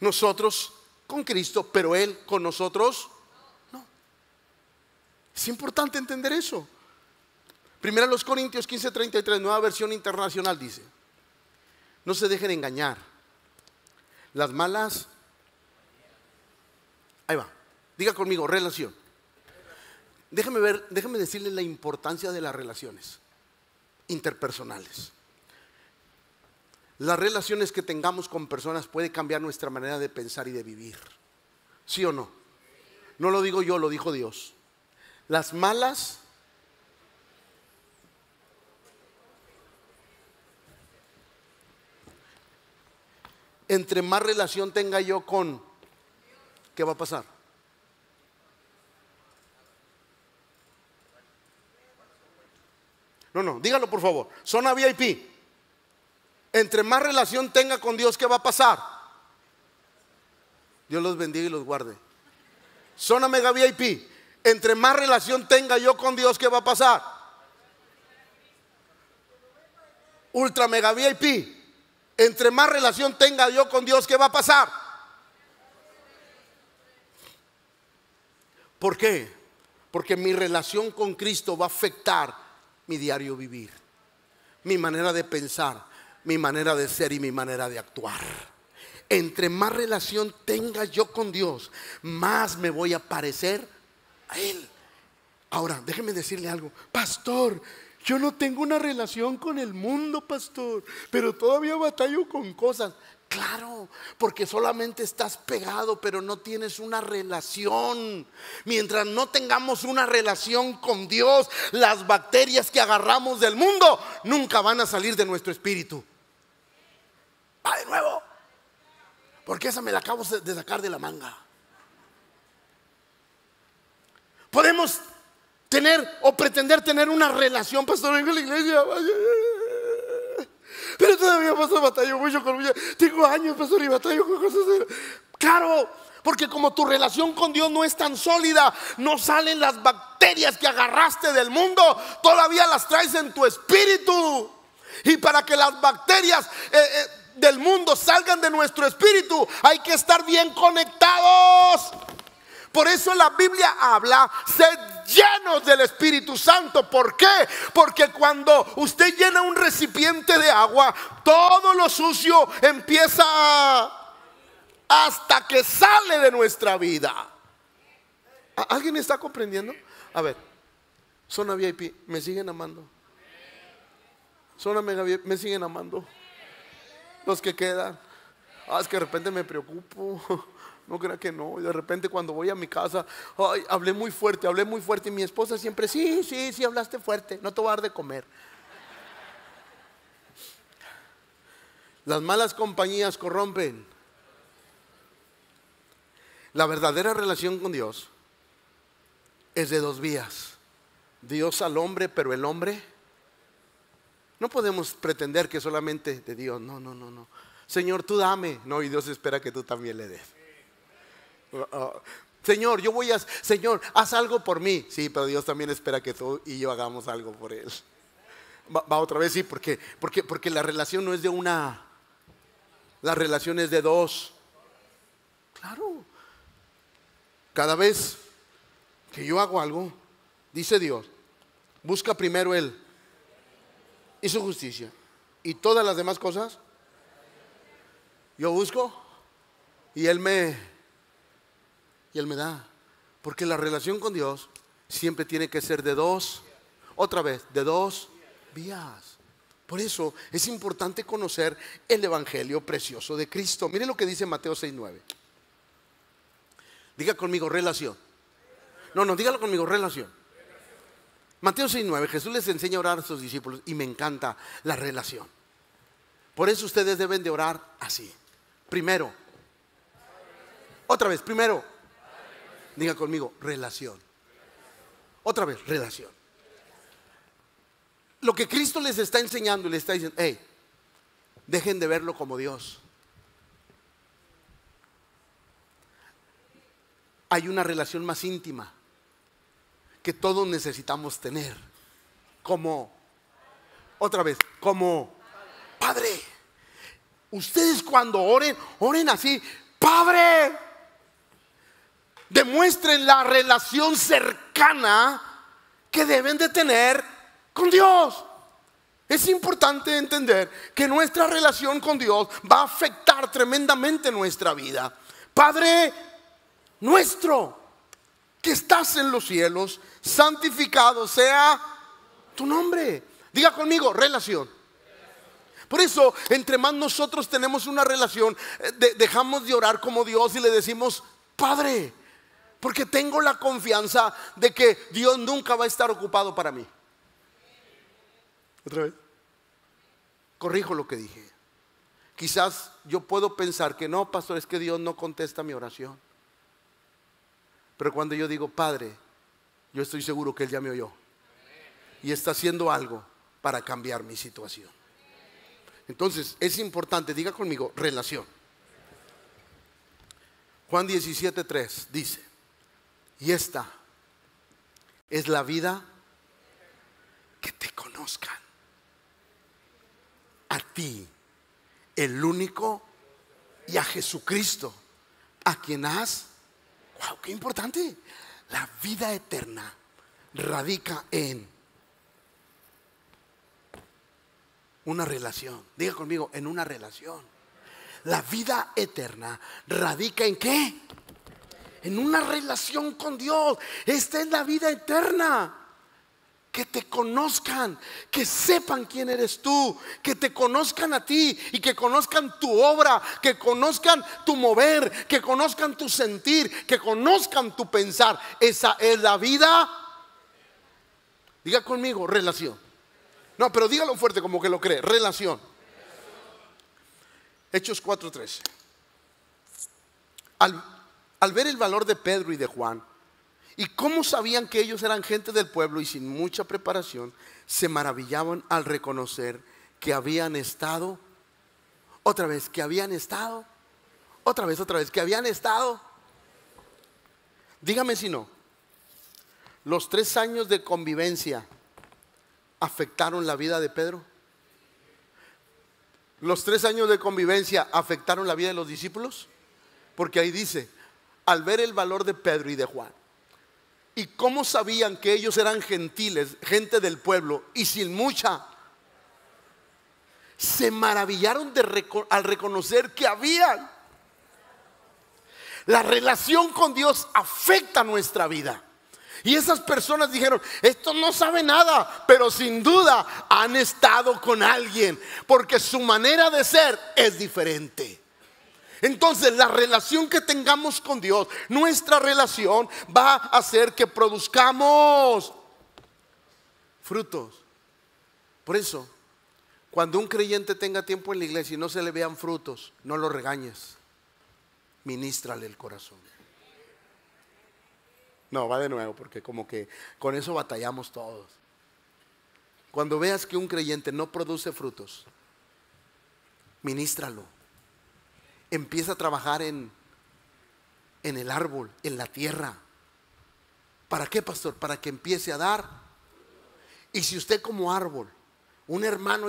nosotros con Cristo, pero Él con nosotros no. Es importante entender eso. Primera los Corintios 15:33, nueva versión internacional dice, no se dejen engañar. Las malas, ahí va, diga conmigo, relación. Déjeme ver, déjeme decirle la importancia de las relaciones interpersonales. Las relaciones que tengamos con personas puede cambiar nuestra manera de pensar y de vivir. ¿Sí o no? No lo digo yo, lo dijo Dios. Las malas entre más relación tenga yo con, ¿qué va a pasar? No, no, dígalo por favor. Zona VIP. Entre más relación tenga con Dios, ¿qué va a pasar? Dios los bendiga y los guarde. Zona Mega VIP. Entre más relación tenga yo con Dios, ¿qué va a pasar? Ultra Mega VIP entre más relación tenga yo con Dios, ¿qué va a pasar? ¿Por qué? Porque mi relación con Cristo va a afectar mi diario vivir, mi manera de pensar, mi manera de ser y mi manera de actuar. Entre más relación tenga yo con Dios, más me voy a parecer a Él. Ahora, déjeme decirle algo, pastor, yo no tengo una relación con el mundo, pastor, pero todavía batallo con cosas. Claro, porque solamente estás pegado, pero no tienes una relación. Mientras no tengamos una relación con Dios, las bacterias que agarramos del mundo nunca van a salir de nuestro espíritu. Va de nuevo. Porque esa me la acabo de sacar de la manga. Podemos tener o pretender tener una relación, pastor, vengo a la iglesia. Pero todavía pastor, batallo mucho con Tengo años, pastor, y batallo con cosas. Claro, porque como tu relación con Dios no es tan sólida, no salen las bacterias que agarraste del mundo, todavía las traes en tu espíritu. Y para que las bacterias eh, eh, del mundo salgan de nuestro espíritu, hay que estar bien conectados. Por eso la Biblia habla, sed llenos del Espíritu Santo. ¿Por qué? Porque cuando usted llena un recipiente de agua, todo lo sucio empieza hasta que sale de nuestra vida. ¿Alguien está comprendiendo? A ver, zona VIP, ¿me siguen amando? Zona mega VIP, ¿me siguen amando? Los que quedan. Ah, es que de repente me preocupo. [laughs] No crea que no. Y de repente cuando voy a mi casa, hablé muy fuerte, hablé muy fuerte. Y mi esposa siempre, sí, sí, sí, hablaste fuerte. No te voy a dar de comer. Las malas compañías corrompen. La verdadera relación con Dios es de dos vías. Dios al hombre, pero el hombre no podemos pretender que solamente de Dios. No, no, no, no. Señor, tú dame. No, y Dios espera que tú también le des. Señor, yo voy a, Señor, haz algo por mí. Sí, pero Dios también espera que tú y yo hagamos algo por Él. Va, otra vez, sí, porque, porque la relación no es de una, la relación es de dos. Claro. Cada vez que yo hago algo, dice Dios, busca primero Él y su justicia. Y todas las demás cosas, yo busco y Él me, y Él me da. Porque la relación con Dios siempre tiene que ser de dos, otra vez, de dos vías. Por eso es importante conocer el Evangelio precioso de Cristo. Mire lo que dice Mateo 6.9. Diga conmigo relación. No, no, dígalo conmigo, relación. Mateo 6.9, Jesús les enseña a orar a sus discípulos y me encanta la relación. Por eso ustedes deben de orar así. Primero, otra vez, primero, diga conmigo, relación. Otra vez, relación. Lo que Cristo les está enseñando y les está diciendo, hey, dejen de verlo como Dios. Hay una relación más íntima que todos necesitamos tener. Como, otra vez, como Padre. Ustedes cuando oren, oren así, Padre. Demuestren la relación cercana que deben de tener con Dios. Es importante entender que nuestra relación con Dios va a afectar tremendamente nuestra vida. Padre nuestro, que estás en los cielos, santificado sea tu nombre. Diga conmigo, relación. Por eso, entre más nosotros tenemos una relación, eh, dejamos de orar como Dios y le decimos, Padre, porque tengo la confianza de que Dios nunca va a estar ocupado para mí. Otra vez. Corrijo lo que dije. Quizás yo puedo pensar que no, pastor, es que Dios no contesta mi oración. Pero cuando yo digo, Padre, yo estoy seguro que Él ya me oyó. Y está haciendo algo para cambiar mi situación. Entonces, es importante, diga conmigo, relación. Juan 17.3 dice, y esta es la vida que te conozcan. A ti, el único, y a Jesucristo, a quien has Wow, qué importante. La vida eterna radica en una relación. Diga conmigo, en una relación. La vida eterna radica en qué? En una relación con Dios. Esta es la vida eterna que te conozcan, que sepan quién eres tú, que te conozcan a ti y que conozcan tu obra, que conozcan tu mover, que conozcan tu sentir, que conozcan tu pensar. Esa es la vida. Diga conmigo, relación. No, pero dígalo fuerte como que lo cree, relación. Hechos 4:13. Al, al ver el valor de Pedro y de Juan, ¿Y cómo sabían que ellos eran gente del pueblo y sin mucha preparación se maravillaban al reconocer que habían estado, otra vez, que habían estado, otra vez, otra vez, que habían estado? Dígame si no, los tres años de convivencia afectaron la vida de Pedro. Los tres años de convivencia afectaron la vida de los discípulos. Porque ahí dice, al ver el valor de Pedro y de Juan, ¿Y cómo sabían que ellos eran gentiles, gente del pueblo y sin mucha? Se maravillaron de al reconocer que habían. La relación con Dios afecta nuestra vida. Y esas personas dijeron, esto no sabe nada, pero sin duda han estado con alguien, porque su manera de ser es diferente. Entonces la relación que tengamos con Dios, nuestra relación va a hacer que produzcamos frutos. Por eso, cuando un creyente tenga tiempo en la iglesia y no se le vean frutos, no lo regañes. Ministrale el corazón. No, va de nuevo, porque como que con eso batallamos todos. Cuando veas que un creyente no produce frutos, ministralo empieza a trabajar en, en el árbol, en la tierra. ¿Para qué, pastor? Para que empiece a dar. Y si usted como árbol, un hermano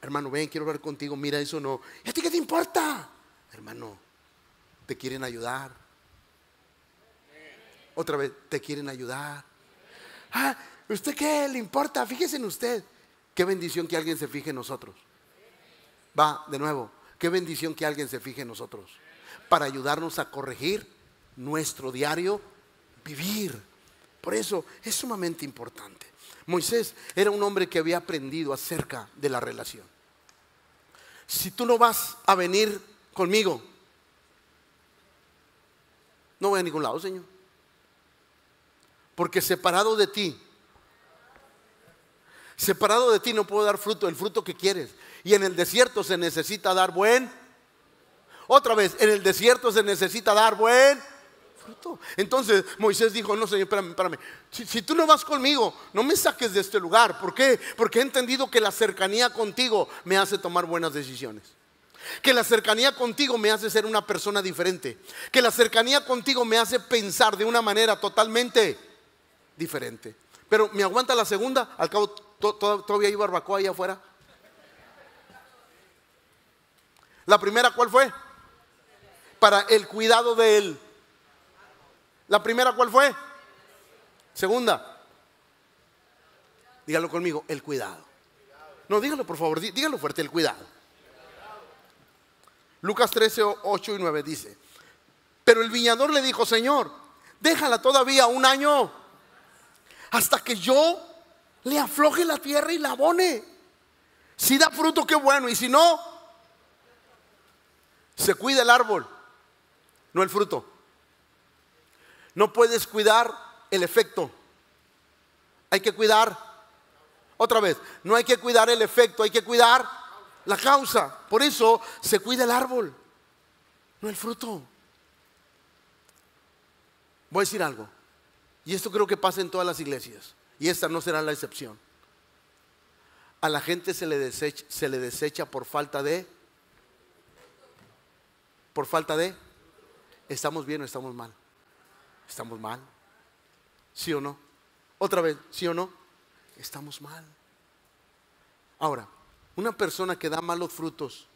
hermano, ven, quiero hablar contigo, mira eso no. ¿Y a ti qué te importa? Hermano, te quieren ayudar. Otra vez, te quieren ayudar. Ah, ¿usted qué le importa? Fíjese en usted. Qué bendición que alguien se fije en nosotros. Va, de nuevo, qué bendición que alguien se fije en nosotros. Para ayudarnos a corregir nuestro diario vivir. Por eso es sumamente importante. Moisés era un hombre que había aprendido acerca de la relación. Si tú no vas a venir conmigo, no voy a ningún lado, Señor. Porque separado de ti, separado de ti no puedo dar fruto, el fruto que quieres. Y en el desierto se necesita dar buen. Otra vez, en el desierto se necesita dar buen entonces Moisés dijo, no Señor, espérame, espérame. Si, tú no vas conmigo, no me saques de este lugar. ¿Por qué? Porque he entendido que la cercanía contigo me hace tomar buenas decisiones. Que la cercanía contigo me hace ser una persona diferente. Que la cercanía contigo me hace pensar de una manera totalmente diferente. Pero me aguanta la segunda, al cabo todavía hay barbacoa ahí afuera. La primera, ¿cuál fue? Para el cuidado de él. ¿La primera cuál fue? Segunda. Dígalo conmigo, el cuidado. No, dígalo por favor, dígalo fuerte, el cuidado. Lucas 13, 8 y 9 dice, pero el viñador le dijo, Señor, déjala todavía un año hasta que yo le afloje la tierra y la abone. Si da fruto, qué bueno, y si no, se cuida el árbol, no el fruto. No puedes cuidar el efecto. Hay que cuidar, otra vez, no hay que cuidar el efecto, hay que cuidar la causa. Por eso se cuida el árbol, no el fruto. Voy a decir algo, y esto creo que pasa en todas las iglesias, y esta no será la excepción. A la gente se le desecha, se le desecha por falta de, por falta de, estamos bien o estamos mal. ¿Estamos mal? ¿Sí o no? Otra vez, ¿sí o no? Estamos mal. Ahora, una persona que da malos frutos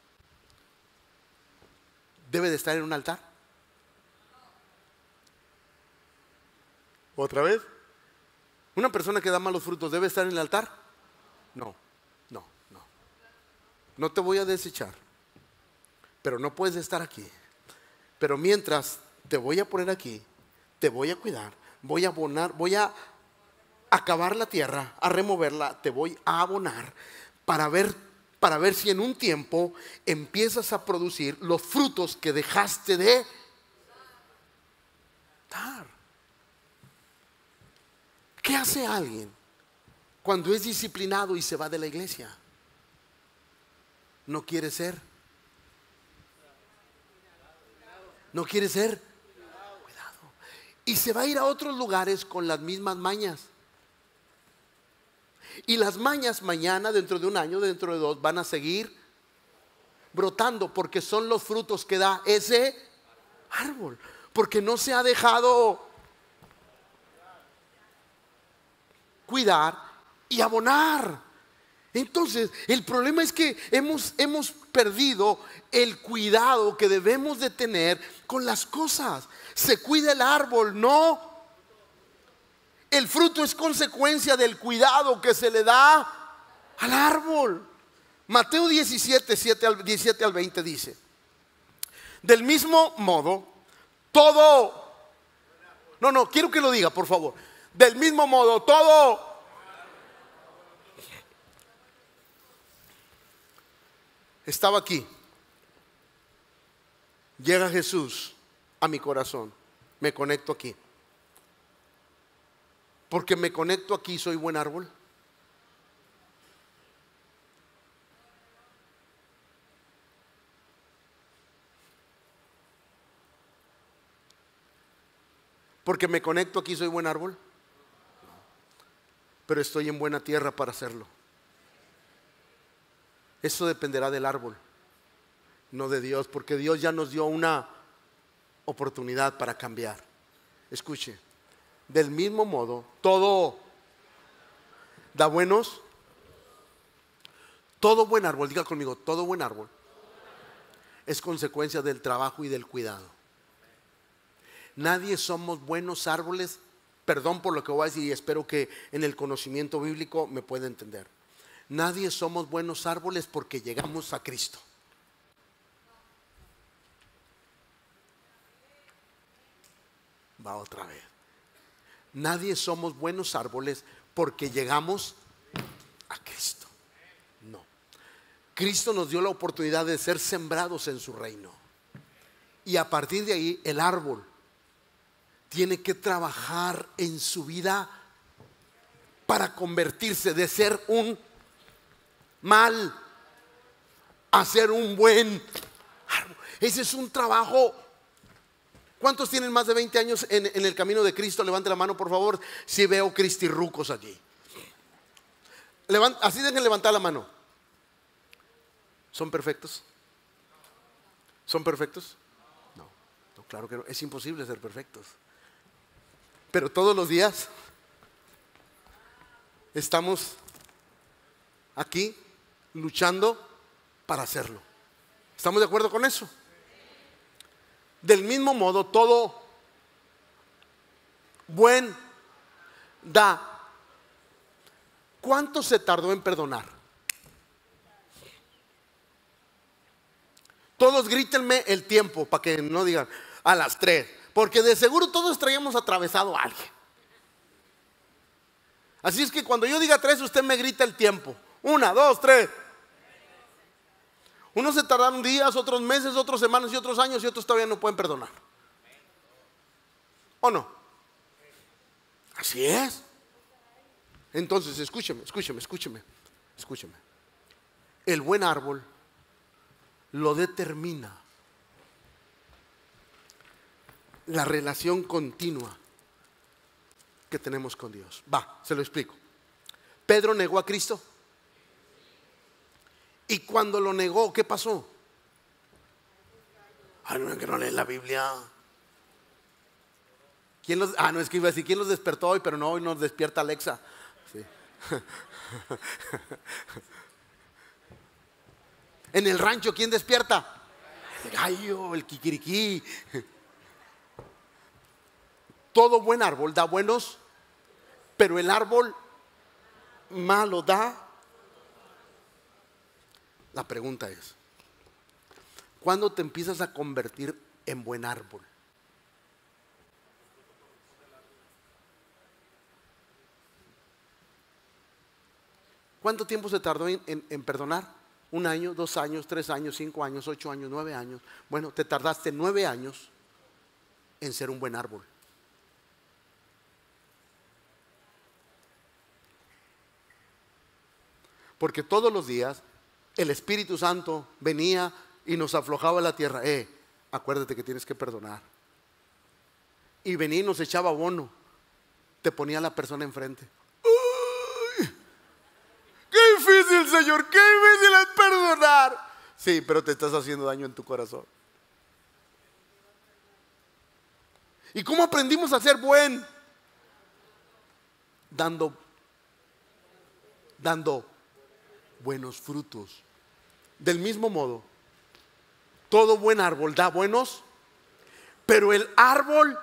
debe de estar en un altar. ¿Otra vez? ¿Una persona que da malos frutos debe estar en el altar? No, no, no. No te voy a desechar, pero no puedes estar aquí. Pero mientras te voy a poner aquí, te voy a cuidar, voy a abonar, voy a acabar la tierra, a removerla, te voy a abonar para ver para ver si en un tiempo empiezas a producir los frutos que dejaste de dar. ¿Qué hace alguien cuando es disciplinado y se va de la iglesia? No quiere ser. No quiere ser y se va a ir a otros lugares con las mismas mañas. Y las mañas mañana, dentro de un año, dentro de dos, van a seguir brotando porque son los frutos que da ese árbol. Porque no se ha dejado cuidar y abonar. Entonces, el problema es que hemos, hemos perdido el cuidado que debemos de tener con las cosas. Se cuida el árbol, no. El fruto es consecuencia del cuidado que se le da al árbol. Mateo 17, 7 al, 17 al 20 dice, del mismo modo, todo, no, no, quiero que lo diga, por favor, del mismo modo, todo estaba aquí. Llega Jesús a mi corazón. Me conecto aquí. Porque me conecto aquí, soy buen árbol. Porque me conecto aquí, soy buen árbol. Pero estoy en buena tierra para hacerlo. Eso dependerá del árbol, no de Dios, porque Dios ya nos dio una oportunidad para cambiar. Escuche, del mismo modo, todo da buenos, todo buen árbol, diga conmigo, todo buen árbol es consecuencia del trabajo y del cuidado. Nadie somos buenos árboles. Perdón por lo que voy a decir y espero que en el conocimiento bíblico me pueda entender. Nadie somos buenos árboles porque llegamos a Cristo. Va otra vez. Nadie somos buenos árboles porque llegamos a Cristo. No. Cristo nos dio la oportunidad de ser sembrados en su reino. Y a partir de ahí el árbol tiene que trabajar en su vida para convertirse de ser un mal a ser un buen árbol. Ese es un trabajo ¿Cuántos tienen más de 20 años en, el camino de Cristo? Levante la mano, por favor, si veo cristirrucos allí. así dejen levantar la mano. ¿Son perfectos? ¿Son perfectos? No, no, claro que no. Es imposible ser perfectos. Pero todos los días estamos aquí luchando para hacerlo. ¿Estamos de acuerdo con eso? Del mismo modo, todo buen da. ¿Cuánto se tardó en perdonar? Todos grítenme el tiempo para que no digan a las tres, porque de seguro todos traíamos atravesado a alguien. Así es que cuando yo diga tres, usted me grita el tiempo. Una, dos, tres. Unos se tardaron días, otros meses, otros semanas y otros años y otros todavía no pueden perdonar. ¿O no? Así es. Entonces, escúcheme, escúcheme, escúcheme, escúcheme. El buen árbol lo determina la relación continua que tenemos con Dios. Va, se lo explico. Pedro negó a Cristo. Y cuando lo negó, ¿qué pasó? Ay, no, que no leen la Biblia. ¿Quién los, ah, no, es que iba a ¿quién los despertó hoy? Pero no, hoy nos despierta Alexa. [laughs] en el rancho, ¿quién despierta? El gallo, el kikiriki. Todo buen árbol da buenos, pero el árbol malo da la pregunta es, ¿cuándo te empiezas a convertir en buen árbol? ¿Cuánto tiempo se tardó en, perdonar? ¿Un año, dos años, tres años, cinco años, ocho años, nueve años? Bueno, te tardaste nueve años en ser un buen árbol. Porque todos los días el Espíritu Santo venía y nos aflojaba la tierra. Eh, acuérdate que tienes que perdonar. Y venía y nos echaba bono. Te ponía la persona enfrente. ¡Qué difícil, Señor! ¡Qué difícil es perdonar! Sí, pero te estás haciendo daño en tu corazón. ¿Y cómo aprendimos a ser buen? Dando, dando buenos frutos. Del mismo modo, todo buen árbol da buenos, pero el árbol,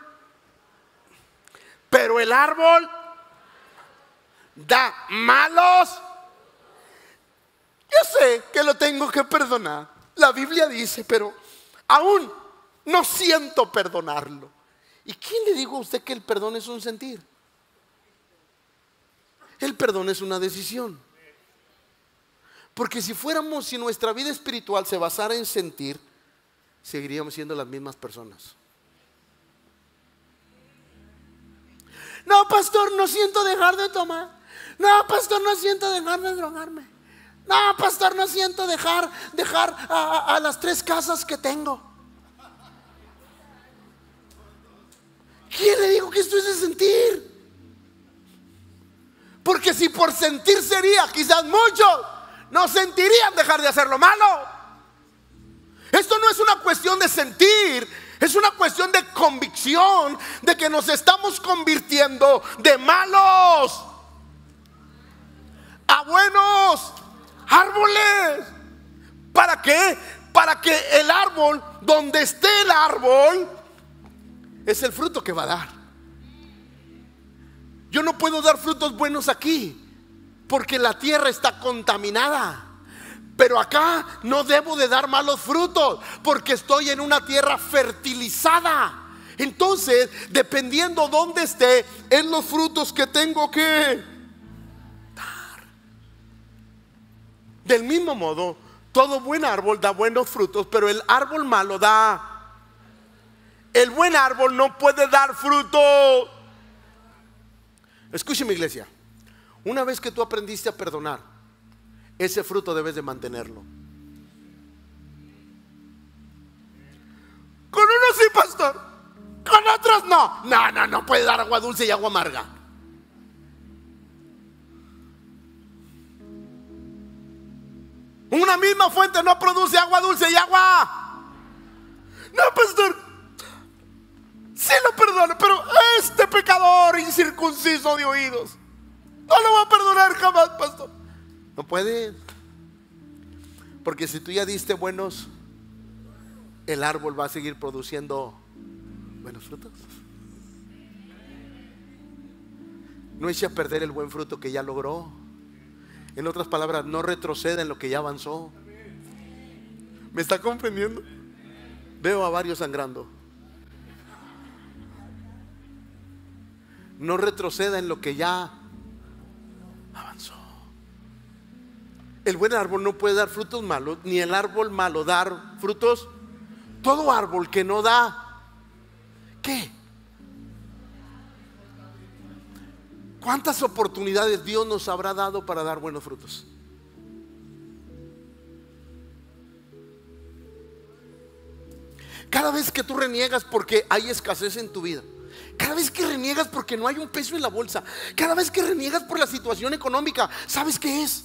pero el árbol da malos. Yo sé que lo tengo que perdonar. La Biblia dice, pero aún no siento perdonarlo. ¿Y quién le digo a usted que el perdón es un sentir? El perdón es una decisión. Porque si fuéramos, si nuestra vida espiritual se basara en sentir, seguiríamos siendo las mismas personas. No, pastor, no siento dejar de tomar. No, pastor, no siento dejar de drogarme. No, pastor, no siento dejar, dejar a, a las tres casas que tengo. ¿Quién le dijo que esto es de sentir? Porque si por sentir sería quizás mucho, no sentirían dejar de hacer lo malo. Esto no es una cuestión de sentir, es una cuestión de convicción de que nos estamos convirtiendo de malos a buenos árboles. ¿Para qué? Para que el árbol, donde esté el árbol, es el fruto que va a dar. Yo no puedo dar frutos buenos aquí porque la tierra está contaminada. Pero acá no debo de dar malos frutos porque estoy en una tierra fertilizada. Entonces, dependiendo dónde esté, en los frutos que tengo que dar. Del mismo modo, todo buen árbol da buenos frutos, pero el árbol malo da... El buen árbol no puede dar fruto. Escúcheme iglesia, una vez que tú aprendiste a perdonar, ese fruto debes de mantenerlo. Con unos sí, pastor. Con otros no. No, no, no puede dar agua dulce y agua amarga. Una misma fuente no produce agua dulce y agua. No, pastor. Sí lo perdono, pero este pecador incircunciso de oídos, no lo va a perdonar jamás, pastor. No puede. Porque si tú ya diste buenos, el árbol va a seguir produciendo buenos frutos. No eche a perder el buen fruto que ya logró. En otras palabras, no retroceda en lo que ya avanzó. ¿Me está comprendiendo? Veo a varios sangrando. No retroceda en lo que ya avanzó. El buen árbol no puede dar frutos malos, ni el árbol malo dar frutos. Todo árbol que no da, ¿qué? ¿Cuántas oportunidades Dios nos habrá dado para dar buenos frutos? Cada vez que tú reniegas porque hay escasez en tu vida, cada vez que reniegas porque no hay un peso en la bolsa, cada vez que reniegas por la situación económica, ¿sabes qué es?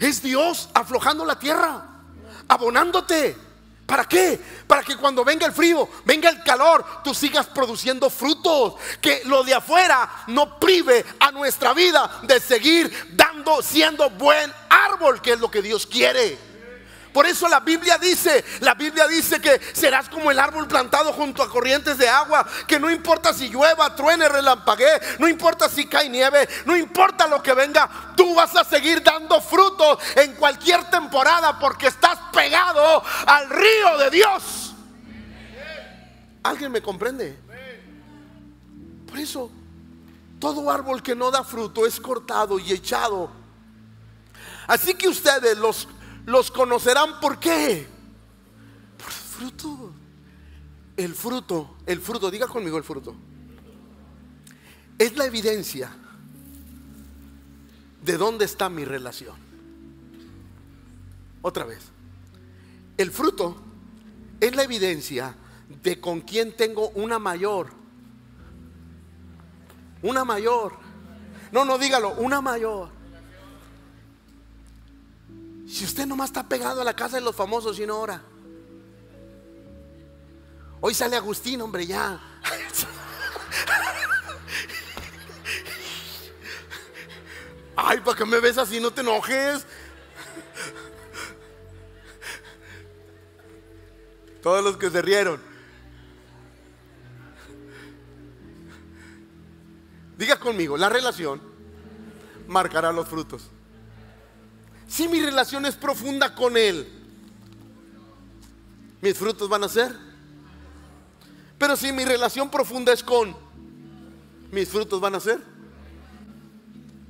Es Dios aflojando la tierra, abonándote. ¿Para qué? Para que cuando venga el frío, venga el calor, tú sigas produciendo frutos. Que lo de afuera no prive a nuestra vida de seguir dando, siendo buen árbol, que es lo que Dios quiere. Por eso la Biblia dice, la Biblia dice que serás como el árbol plantado junto a corrientes de agua, que no importa si llueva, truene, relampaguee, no importa si cae nieve, no importa lo que venga, tú vas a seguir dando frutos en cualquier temporada porque estás pegado al río de Dios. ¿Alguien me comprende? Por eso, todo árbol que no da fruto es cortado y echado. Así que ustedes, los los conocerán por qué. Por fruto. El fruto, el fruto, diga conmigo el fruto. Es la evidencia de dónde está mi relación. Otra vez. El fruto es la evidencia de con quién tengo una mayor. Una mayor. No, no dígalo, una mayor si usted nomás está pegado a la casa de los famosos y no ora. Hoy sale Agustín, hombre, ya. Ay, ¿para qué me ves así? No te enojes. Todos los que se rieron. Diga conmigo, la relación marcará los frutos. Si mi relación es profunda con Él, mis frutos van a ser. Pero si mi relación profunda es con, mis frutos van a ser.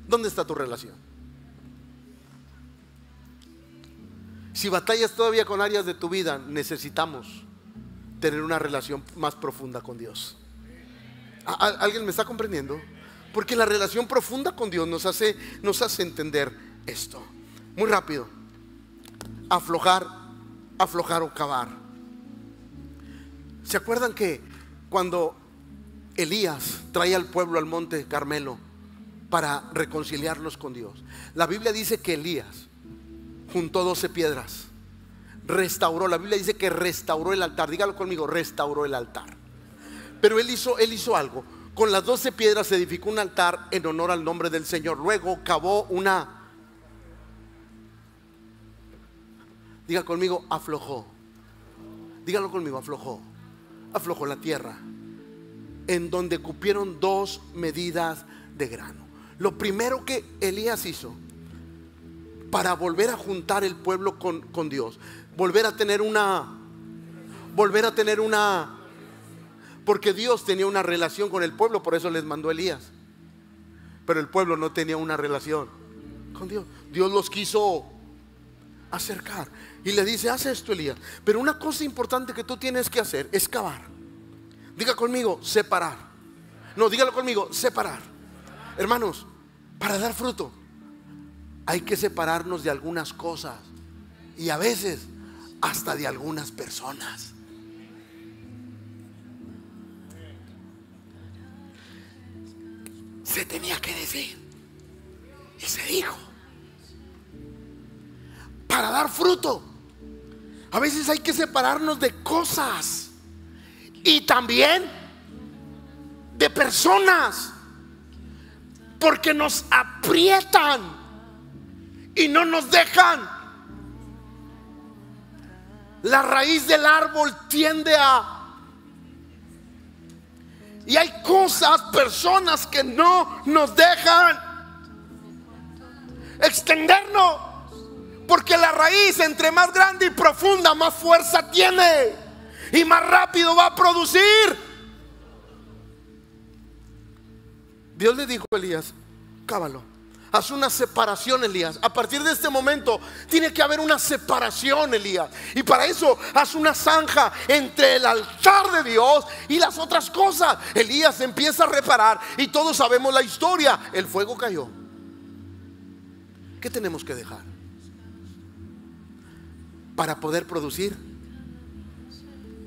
¿Dónde está tu relación? Si batallas todavía con áreas de tu vida, necesitamos tener una relación más profunda con Dios. ¿Alguien me está comprendiendo? Porque la relación profunda con Dios nos hace, nos hace entender esto. Muy rápido. Aflojar, aflojar o cavar. ¿Se acuerdan que cuando Elías trae al pueblo al monte Carmelo para reconciliarlos con Dios? La Biblia dice que Elías juntó 12 piedras, restauró, la Biblia dice que restauró el altar, dígalo conmigo, restauró el altar. Pero él hizo, él hizo algo. Con las 12 piedras se edificó un altar en honor al nombre del Señor. Luego cavó una Diga conmigo, aflojó. dígalo conmigo, aflojó, aflojó la tierra, en donde cupieron dos medidas de grano. Lo primero que Elías hizo para volver a juntar el pueblo con, con Dios, volver a tener una, volver a tener una, porque Dios tenía una relación con el pueblo, por eso les mandó Elías. Pero el pueblo no tenía una relación con Dios. Dios los quiso acercar. Y le dice, haz esto, Elías. Pero una cosa importante que tú tienes que hacer es cavar. Diga conmigo, separar. No, dígalo conmigo, separar. Hermanos, para dar fruto hay que separarnos de algunas cosas. Y a veces hasta de algunas personas. Se tenía que decir. Y se dijo para dar fruto. A veces hay que separarnos de cosas y también de personas porque nos aprietan y no nos dejan. La raíz del árbol tiende a... Y hay cosas, personas que no nos dejan extendernos. Porque la raíz, entre más grande y profunda, más fuerza tiene. Y más rápido va a producir. Dios le dijo a Elías, cábalo. Haz una separación, Elías. A partir de este momento tiene que haber una separación, Elías. Y para eso haz una zanja entre el altar de Dios y las otras cosas. Elías empieza a reparar y todos sabemos la historia. El fuego cayó. ¿Qué tenemos que dejar? Para poder producir.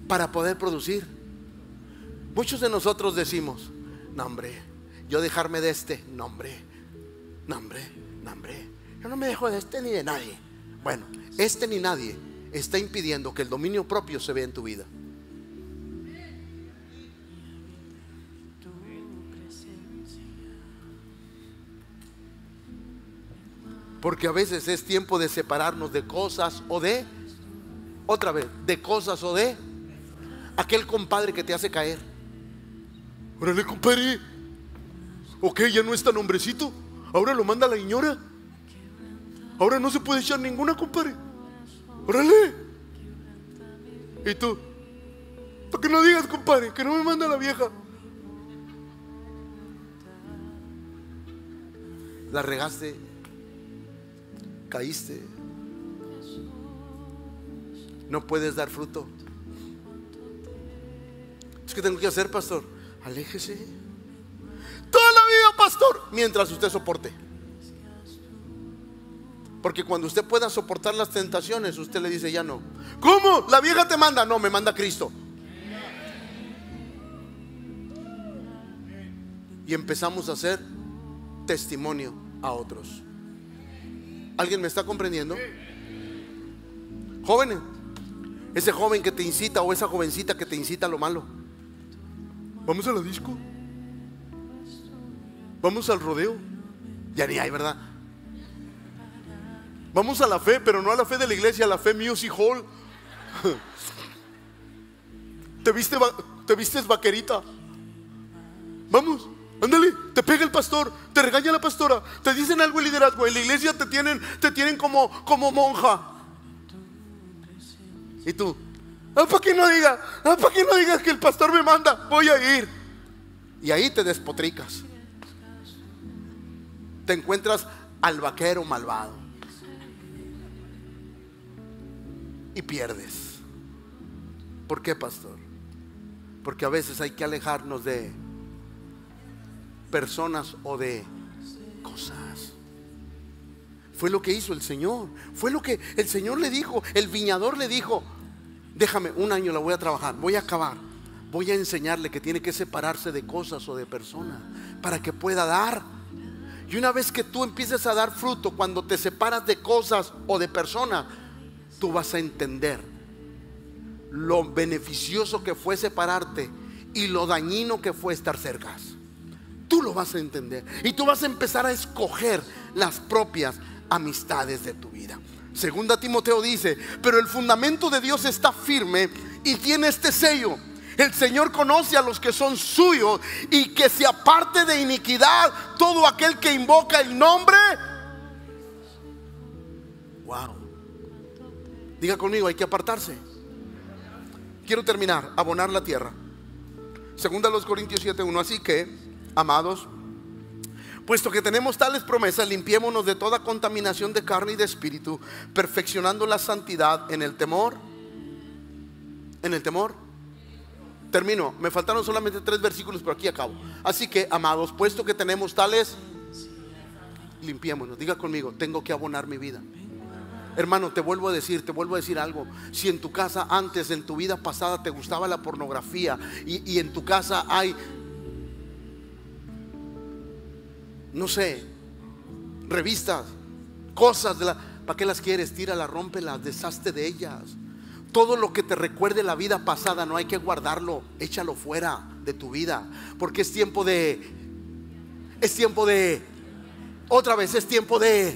Para poder producir. Muchos de nosotros decimos, no hombre, yo dejarme de este, no hombre, no hombre, no hombre, yo no me dejo de este ni de nadie. Bueno, este ni nadie está impidiendo que el dominio propio se vea en tu vida. Porque a veces es tiempo de separarnos de cosas o de otra vez, de cosas o de aquel compadre que te hace caer. Órale, compadre. Ok, ya no está nombrecito. Ahora lo manda la señora. Ahora no se puede echar ninguna, compadre. Órale. ¿Y tú? ¿Para qué no digas, compadre? Que no me manda la vieja. La regaste. Caíste no puedes dar fruto. Es que tengo que hacer, pastor. Aléjese. Toda la vida, pastor, mientras usted soporte. Porque cuando usted pueda soportar las tentaciones, usted le dice ya no. ¿Cómo? La vieja te manda. No, me manda Cristo. Y empezamos a hacer testimonio a otros. ¿Alguien me está comprendiendo? Jóvenes, ese joven que te incita o esa jovencita que te incita a lo malo. Vamos a la disco. Vamos al rodeo. Ya ni hay, ¿verdad? Vamos a la fe, pero no a la fe de la iglesia, a la fe Music Hall. [laughs] Te viste, te vistes vaquerita. Vamos, ándale, te pega el pastor, te regaña la pastora, te dicen algo el liderazgo, en la iglesia te tienen, te tienen como, como monja. Y tú, ah, ¿para qué no digas? Ah, ¿para qué no digas que el pastor me manda? Voy a ir. Y ahí te despotricas. Te encuentras al vaquero malvado. Y pierdes. ¿Por qué, pastor? Porque a veces hay que alejarnos de personas o de cosas. Fue lo que hizo el Señor. Fue lo que el Señor le dijo. El viñador le dijo, déjame, un año la voy a trabajar, voy a acabar, voy a enseñarle que tiene que separarse de cosas o de personas para que pueda dar. Y una vez que tú empieces a dar fruto, cuando te separas de cosas o de personas, tú vas a entender lo beneficioso que fue separarte y lo dañino que fue estar cerca. Tú lo vas a entender y tú vas a empezar a escoger las propias amistades de tu vida. Segunda Timoteo dice, pero el fundamento de Dios está firme y tiene este sello. El Señor conoce a los que son suyos y que se aparte de iniquidad todo aquel que invoca el nombre. Wow. Diga conmigo, hay que apartarse. Quiero terminar, abonar la tierra. Segunda los Corintios 7:1. Así que, amados, puesto que tenemos tales promesas, limpiémonos de toda contaminación de carne y de espíritu, perfeccionando la santidad en el temor. En el temor. Termino, me faltaron solamente tres versículos, pero aquí acabo. Así que, amados, puesto que tenemos tales, limpiémonos. Diga conmigo, tengo que abonar mi vida. Hermano, te vuelvo a decir, te vuelvo a decir algo. Si en tu casa antes, en tu vida pasada, te gustaba la pornografía y, y en tu casa hay, no sé, revistas, cosas de la... ¿Para qué las quieres? Tíralas, rómpelas, deshazte de ellas. Todo lo que te recuerde la vida pasada no hay que guardarlo, échalo fuera de tu vida, porque es tiempo de, es tiempo de, otra vez es tiempo de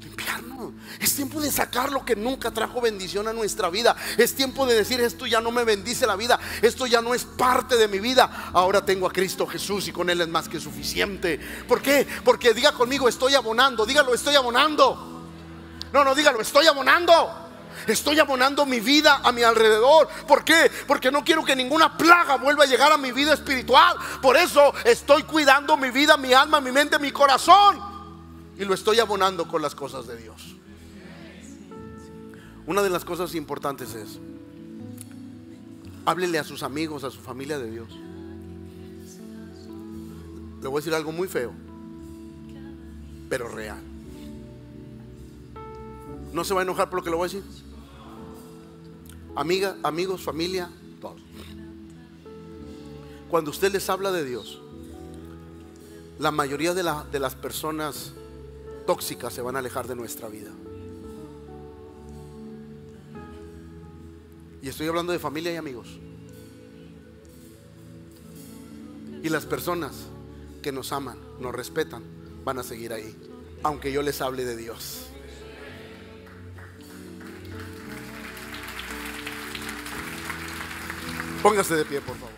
limpiarnos, es tiempo de sacar lo que nunca trajo bendición a nuestra vida, es tiempo de decir esto ya no me bendice la vida, esto ya no es parte de mi vida, ahora tengo a Cristo Jesús y con Él es más que suficiente. ¿Por qué? Porque diga conmigo, estoy abonando, dígalo, estoy abonando. No, no, dígalo, estoy abonando. Estoy abonando mi vida a mi alrededor. ¿Por qué? Porque no quiero que ninguna plaga vuelva a llegar a mi vida espiritual. Por eso estoy cuidando mi vida, mi alma, mi mente, mi corazón. Y lo estoy abonando con las cosas de Dios. Una de las cosas importantes es, háblele a sus amigos, a su familia de Dios. Le voy a decir algo muy feo, pero real. ¿No se va a enojar por lo que le voy a decir? Amiga, amigos, familia, todos. Cuando usted les habla de Dios, la mayoría de, de las personas tóxicas se van a alejar de nuestra vida. Y estoy hablando de familia y amigos. Y las personas que nos aman, nos respetan, van a seguir ahí, aunque yo les hable de Dios. Póngase de pie, por favor.